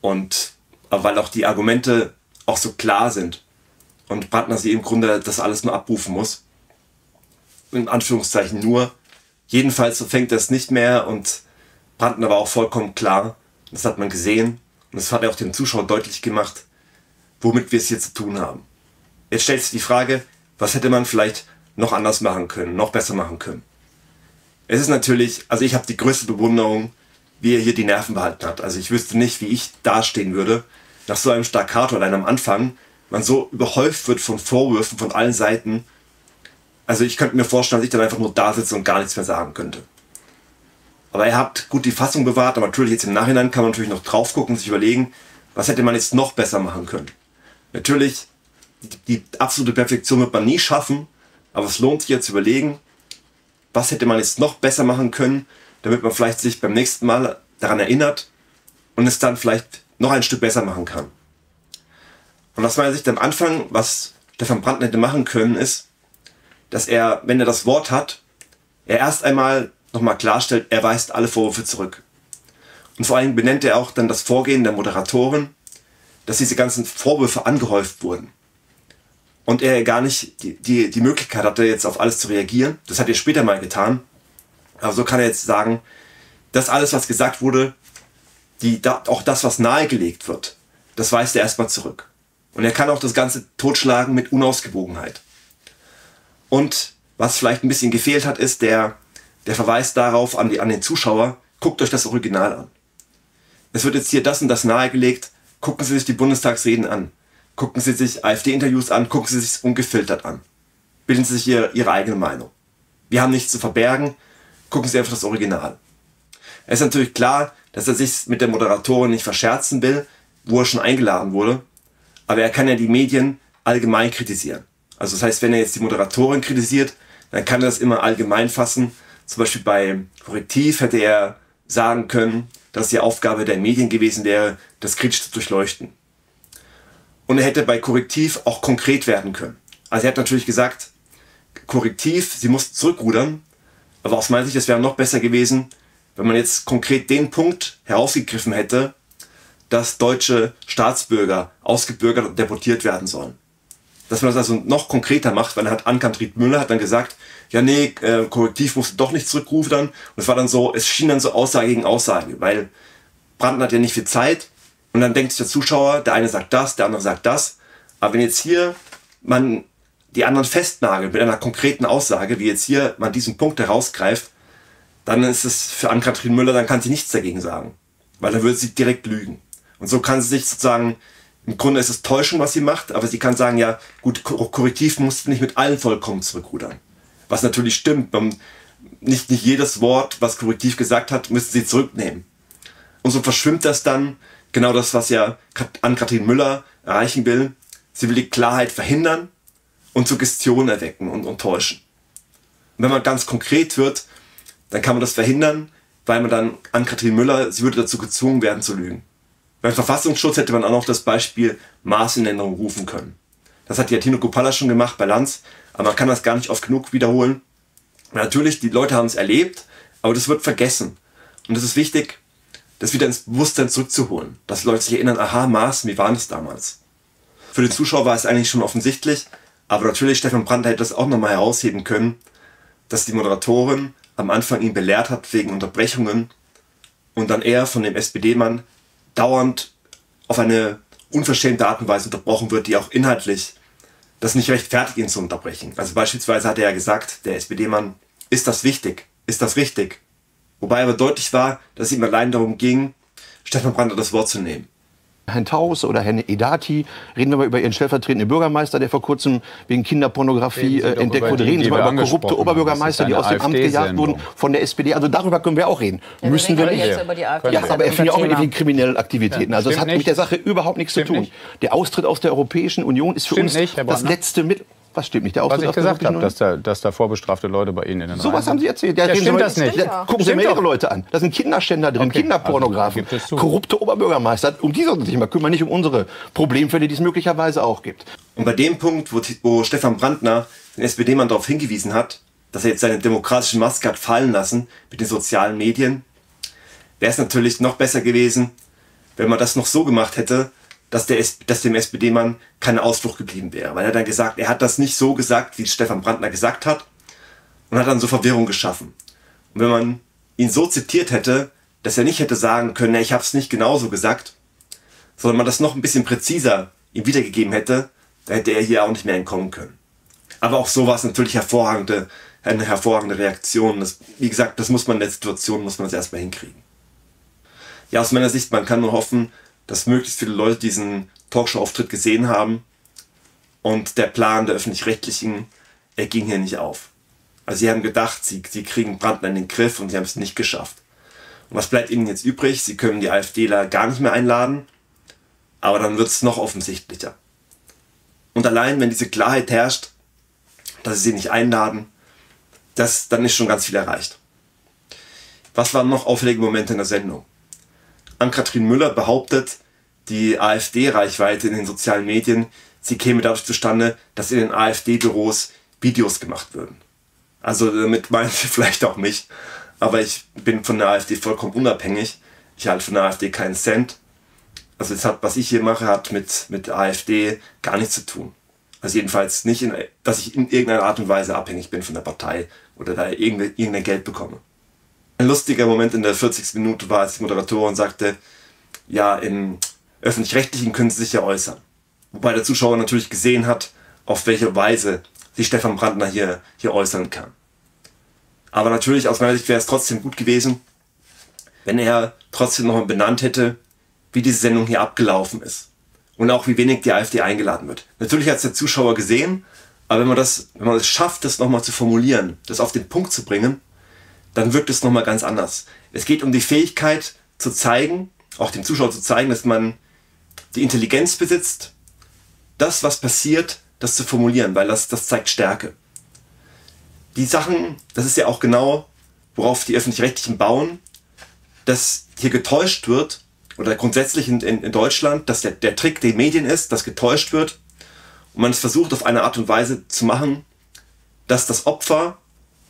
A: Und weil auch die Argumente auch so klar sind und Partner sie im Grunde das alles nur abrufen muss. In Anführungszeichen nur. Jedenfalls so fängt das nicht mehr und Brandner war auch vollkommen klar. Das hat man gesehen und das hat er auch den Zuschauern deutlich gemacht, womit wir es hier zu tun haben. Jetzt stellt sich die Frage, was hätte man vielleicht noch anders machen können, noch besser machen können. Es ist natürlich, also ich habe die größte Bewunderung, wie er hier die Nerven behalten hat. Also ich wüsste nicht, wie ich dastehen würde, nach so einem Staccato allein am Anfang, man so überhäuft wird von Vorwürfen von allen Seiten. Also ich könnte mir vorstellen, dass ich dann einfach nur da sitze und gar nichts mehr sagen könnte. Aber er hat gut die Fassung bewahrt, aber natürlich jetzt im Nachhinein kann man natürlich noch drauf gucken und sich überlegen, was hätte man jetzt noch besser machen können. Natürlich die, die absolute Perfektion wird man nie schaffen, aber es lohnt sich jetzt zu überlegen, was hätte man jetzt noch besser machen können, damit man vielleicht sich beim nächsten Mal daran erinnert und es dann vielleicht noch ein Stück besser machen kann. Und aus meiner Sicht am Anfang, was Stefan Brandt hätte machen können, ist, dass er, wenn er das Wort hat, er erst einmal nochmal klarstellt, er weist alle Vorwürfe zurück. Und vor allem benennt er auch dann das Vorgehen der Moderatoren, dass diese ganzen Vorwürfe angehäuft wurden und er gar nicht die, die, die Möglichkeit hatte, jetzt auf alles zu reagieren. Das hat er später mal getan. Aber so kann er jetzt sagen, dass alles, was gesagt wurde, die, auch das, was nahegelegt wird, das weist er erstmal zurück. Und er kann auch das Ganze totschlagen mit Unausgewogenheit. Und was vielleicht ein bisschen gefehlt hat, ist der, der Verweis darauf an, die, an den Zuschauer, guckt euch das Original an. Es wird jetzt hier das und das nahegelegt, gucken Sie sich die Bundestagsreden an, gucken Sie sich AfD-Interviews an, gucken Sie sich ungefiltert an. Bilden Sie sich Ihre, Ihre eigene Meinung. Wir haben nichts zu verbergen, gucken Sie einfach das Original. Es ist natürlich klar, dass er sich mit der Moderatorin nicht verscherzen will, wo er schon eingeladen wurde, aber er kann ja die Medien allgemein kritisieren. Also das heißt, wenn er jetzt die Moderatorin kritisiert, dann kann er das immer allgemein fassen. Zum Beispiel bei Korrektiv hätte er sagen können, dass die Aufgabe der Medien gewesen wäre, das kritisch zu durchleuchten. Und er hätte bei Korrektiv auch konkret werden können. Also er hat natürlich gesagt, Korrektiv, sie mussten zurückrudern, aber aus meiner Sicht, es wäre noch besser gewesen, wenn man jetzt konkret den Punkt herausgegriffen hätte, dass deutsche Staatsbürger ausgebürgert und deportiert werden sollen. Dass man das also noch konkreter macht, weil er hat Ann-Kathrin Müller hat dann gesagt, ja nee, äh, Korrektiv musste doch nicht zurückrufen dann. Und es war dann so, es schien dann so Aussage gegen Aussage, weil Brandner hat ja nicht viel Zeit und dann denkt sich der Zuschauer, der eine sagt das, der andere sagt das. Aber wenn jetzt hier man die anderen festnagelt mit einer konkreten Aussage, wie jetzt hier man diesen Punkt herausgreift, dann ist es für Ann-Kathrin Müller, dann kann sie nichts dagegen sagen. Weil dann würde sie direkt lügen. Und so kann sie sich sozusagen, im Grunde ist es Täuschung, was sie macht, aber sie kann sagen, ja, gut, Korrektiv musste nicht mit allen vollkommen zurückrudern. Was natürlich stimmt. Man, nicht, nicht jedes Wort, was Korrektiv gesagt hat, müsste sie zurücknehmen. Und so verschwimmt das dann, genau das, was ja Ann-Kathrin Müller erreichen will. Sie will die Klarheit verhindern und Suggestion erwecken und, und täuschen. Und wenn man ganz konkret wird, dann kann man das verhindern, weil man dann an Katrin Müller, sie würde dazu gezwungen werden zu lügen. Beim Verfassungsschutz hätte man auch noch das Beispiel Maßnennung rufen können. Das hat ja Tino Kupala schon gemacht bei Lanz, aber man kann das gar nicht oft genug wiederholen. Natürlich, die Leute haben es erlebt, aber das wird vergessen. Und es ist wichtig, das wieder ins Bewusstsein zurückzuholen, dass Leute sich erinnern, aha, Maßen, wie war das damals? Für die Zuschauer war es eigentlich schon offensichtlich, aber natürlich, Stefan Brandt hätte das auch nochmal herausheben können, dass die Moderatorin am Anfang ihn belehrt hat wegen Unterbrechungen und dann er von dem SPD-Mann dauernd auf eine unverschämte Art und Weise unterbrochen wird, die auch inhaltlich das nicht rechtfertigt, ihn zu unterbrechen. Also beispielsweise hat er ja gesagt, der SPD-Mann, ist das wichtig? Ist das richtig? Wobei aber deutlich war, dass es ihm allein darum ging, Stefan Brandt das Wort zu nehmen.
E: Herrn Taus oder Herrn Edati, reden wir mal über Ihren stellvertretenden Bürgermeister, der vor kurzem wegen Kinderpornografie äh, entdeckt wurde. Reden Sie mal über korrupte Oberbürgermeister, die aus dem Amt gejagt wurden von der SPD. Also darüber können wir auch reden.
B: Ja,
E: Müssen wir nicht.
B: Ja,
E: aber er findet ja auch irgendwie kriminelle Aktivitäten.
F: Ja,
E: also das hat
F: nicht.
E: mit der Sache überhaupt nichts
F: Stimmt
E: zu tun.
F: nicht.
E: Der Austritt aus der Europäischen Union ist für
F: Stimmt
E: uns
F: nicht,
E: das letzte Mittel. Was stimmt nicht? Der
F: Was
E: Austritt
F: ich gesagt habe, dass da, dass da vorbestrafte Leute bei Ihnen in den
E: So was
F: Reihen
E: haben Sie erzählt. Ja,
F: Ja, stimmt das nicht?
E: Ja, Gucken Sie
F: doch.
E: Leute an. Da sind Kinderständer drin,
F: Okay,
E: Kinderpornografen,
F: also,
E: korrupte Oberbürgermeister. Um die sollten Sie sich mal kümmern, nicht um unsere Problemfälle, die es möglicherweise auch gibt.
A: Und bei dem Punkt, wo, wo Stefan Brandner den SPD-Mann darauf hingewiesen hat, dass er jetzt seine demokratische Maske hat fallen lassen mit den sozialen Medien, wäre es natürlich noch besser gewesen, wenn man das noch so gemacht hätte, dass, der, dass dem SPD-Mann keine Ausflucht geblieben wäre. Weil er dann gesagt, er hat das nicht so gesagt, wie Stefan Brandner gesagt hat und hat dann so Verwirrung geschaffen. Und wenn man ihn so zitiert hätte, dass er nicht hätte sagen können, "Na, ich habe es nicht genauso gesagt, sondern man das noch ein bisschen präziser ihm wiedergegeben hätte, dann hätte er hier auch nicht mehr entkommen können. Aber auch so war es natürlich hervorragende, eine hervorragende Reaktion. Das, wie gesagt, das muss man in der Situation, muss man das erstmal hinkriegen. Ja, aus meiner Sicht, man kann nur hoffen, dass möglichst viele Leute diesen Talkshow-Auftritt gesehen haben und der Plan der Öffentlich-Rechtlichen, er ging hier nicht auf. Also sie haben gedacht, sie, sie kriegen Brandner in den Griff und sie haben es nicht geschafft. Und was bleibt ihnen jetzt übrig? Sie können die AfDler gar nicht mehr einladen, aber dann wird es noch offensichtlicher. Und allein, wenn diese Klarheit herrscht, dass sie sie nicht einladen, das, dann ist schon ganz viel erreicht. Was waren noch auffällige Momente in der Sendung? Ann-Kathrin Müller behauptet, die AfD-Reichweite in den sozialen Medien, sie käme dadurch zustande, dass in den AfD-Büros Videos gemacht würden. Also damit meint sie vielleicht auch mich, aber ich bin von der AfD vollkommen unabhängig. Ich halte von der AfD keinen Cent. Also das hat, was ich hier mache, hat mit, mit AfD gar nichts zu tun. Also jedenfalls nicht, in, dass ich in irgendeiner Art und Weise abhängig bin von der Partei oder da irgende- irgendein Geld bekomme. Ein lustiger Moment in der 40. Minute war, als die Moderatorin sagte, ja, im Öffentlich-Rechtlichen können Sie sich ja äußern. Wobei der Zuschauer natürlich gesehen hat, auf welche Weise sich Stefan Brandner hier, hier äußern kann. Aber natürlich, aus meiner Sicht wäre es trotzdem gut gewesen, wenn er trotzdem nochmal benannt hätte, wie diese Sendung hier abgelaufen ist. Und auch wie wenig die AfD eingeladen wird. Natürlich hat es der Zuschauer gesehen, aber wenn man das, wenn man es schafft, das nochmal zu formulieren, das auf den Punkt zu bringen, dann wirkt es nochmal ganz anders. Es geht um die Fähigkeit zu zeigen, auch dem Zuschauer zu zeigen, dass man die Intelligenz besitzt, das, was passiert, das zu formulieren, weil das, das zeigt Stärke. Die Sachen, das ist ja auch genau, worauf die Öffentlich-Rechtlichen bauen, dass hier getäuscht wird, oder grundsätzlich in, in, in Deutschland, dass der, der Trick der Medien ist, dass getäuscht wird und man es versucht auf eine Art und Weise zu machen, dass das Opfer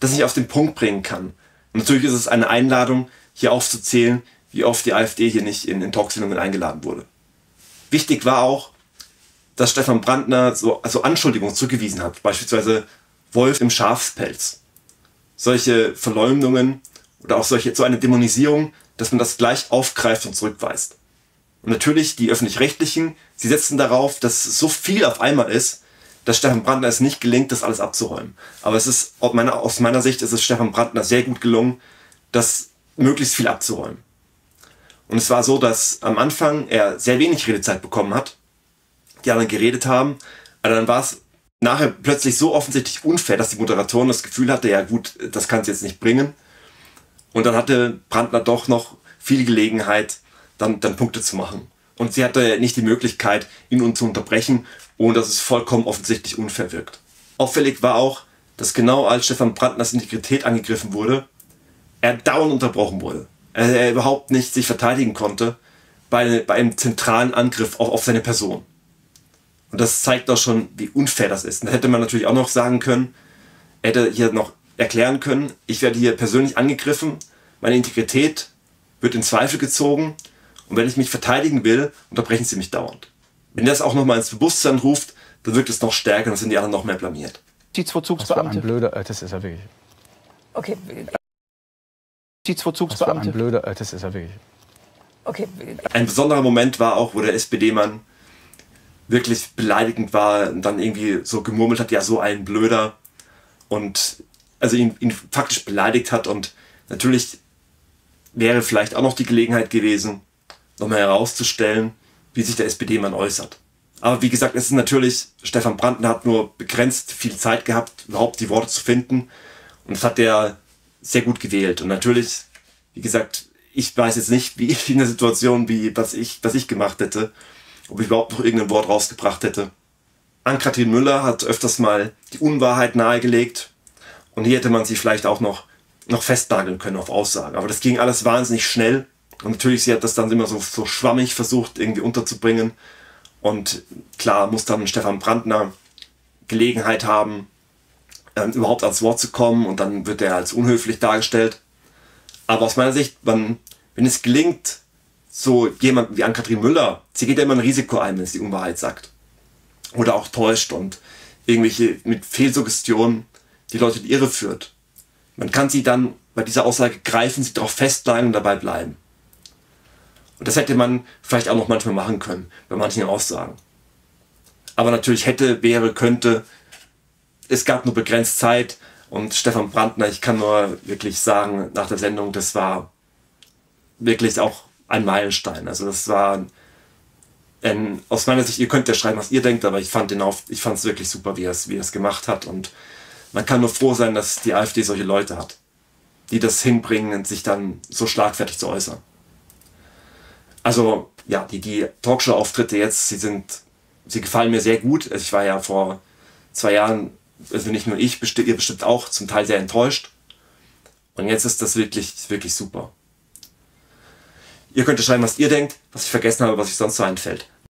A: das nicht auf den Punkt bringen kann. Natürlich ist es eine Einladung, hier aufzuzählen, wie oft die AfD hier nicht in, in Talksendungen eingeladen wurde. Wichtig war auch, dass Stefan Brandner so also Anschuldigungen zurückgewiesen hat, beispielsweise Wolf im Schafspelz. Solche Verleumdungen oder auch solche, so eine Dämonisierung, dass man das gleich aufgreift und zurückweist. Und natürlich die öffentlich-rechtlichen, sie setzen darauf, dass so viel auf einmal ist, dass Stefan Brandner es nicht gelingt, das alles abzuräumen. Aber es ist, aus meiner, Sicht ist es Stefan Brandner sehr gut gelungen, das möglichst viel abzuräumen. Und es war so, dass am Anfang er sehr wenig Redezeit bekommen hat, die anderen geredet haben, aber dann war es nachher plötzlich so offensichtlich unfair, dass die Moderatorin das Gefühl hatte, ja gut, das kann es jetzt nicht bringen. Und dann hatte Brandner doch noch viel Gelegenheit, dann, dann Punkte zu machen. Und sie hatte nicht die Möglichkeit, ihn zu unterbrechen, ohne dass es vollkommen offensichtlich unfair wirkt. Auffällig war auch, dass genau als Stefan Brandners Integrität angegriffen wurde, er dauernd unterbrochen wurde. Er, er überhaupt nicht sich verteidigen konnte bei, bei einem zentralen Angriff auf, auf seine Person. Und das zeigt doch schon, wie unfair das ist. Und da hätte man natürlich auch noch sagen können, er hätte hier noch erklären können, ich werde hier persönlich angegriffen, meine Integrität wird in Zweifel gezogen und wenn ich mich verteidigen will, unterbrechen sie mich dauernd. Wenn das auch nochmal ins Bewusstsein ruft, dann wirkt es noch stärker und sind die anderen noch mehr blamiert.
E: Justizvollzugsbeamte.
F: Das ein blöder, äh, das ist ja wirklich.
B: Okay.
E: Justizvollzugsbeamte.
F: Das ein blöder, äh, das ist ja wirklich.
B: Okay.
A: Ein besonderer Moment war auch, wo der SPD-Mann wirklich beleidigend war und dann irgendwie so gemurmelt hat, ja, so ein Blöder. Und also ihn, ihn faktisch beleidigt hat und natürlich wäre vielleicht auch noch die Gelegenheit gewesen, nochmal herauszustellen, wie sich der SPD-Mann äußert. Aber wie gesagt, es ist natürlich, Stefan Brandner hat nur begrenzt viel Zeit gehabt, überhaupt die Worte zu finden. Und das hat er sehr gut gewählt. Und natürlich, wie gesagt, ich weiß jetzt nicht, wie in der Situation, wie was ich, was ich gemacht hätte, ob ich überhaupt noch irgendein Wort rausgebracht hätte. Ann-Kathrin Müller hat öfters mal die Unwahrheit nahegelegt. Und hier hätte man sie vielleicht auch noch, noch festnageln können auf Aussagen. Aber das ging alles wahnsinnig schnell. Und natürlich, sie hat das dann immer so, so schwammig versucht, irgendwie unterzubringen. Und klar muss dann Stefan Brandner Gelegenheit haben, ähm, überhaupt ans Wort zu kommen. Und dann wird er als unhöflich dargestellt. Aber aus meiner Sicht, man, wenn es gelingt, so jemand wie Ann-Kathrin Müller, sie geht ja immer ein Risiko ein, wenn sie die Unwahrheit sagt. Oder auch täuscht und irgendwelche mit Fehlsuggestionen die Leute in die Irre führt. Man kann sie dann bei dieser Aussage greifen, sie darauf festleihen und dabei bleiben. Das hätte man vielleicht auch noch manchmal machen können, bei manchen Aussagen. Aber natürlich hätte, wäre, könnte. Es gab nur begrenzt Zeit und Stefan Brandner, ich kann nur wirklich sagen, nach der Sendung, das war wirklich auch ein Meilenstein. Also das war ein, aus meiner Sicht, ihr könnt ja schreiben, was ihr denkt, aber ich fand den auf, ich fand es wirklich super, wie er es, wie er es gemacht hat und man kann nur froh sein, dass die AfD solche Leute hat, die das hinbringen, sich dann so schlagfertig zu äußern. Also, ja, die, die Talkshow-Auftritte jetzt, sie sind, sie gefallen mir sehr gut. Also ich war ja vor zwei Jahren, also nicht nur ich, bestimmt, ihr bestimmt auch, zum Teil sehr enttäuscht. Und jetzt ist das wirklich, wirklich super. Ihr könnt schreiben, was ihr denkt, was ich vergessen habe, was euch sonst so einfällt.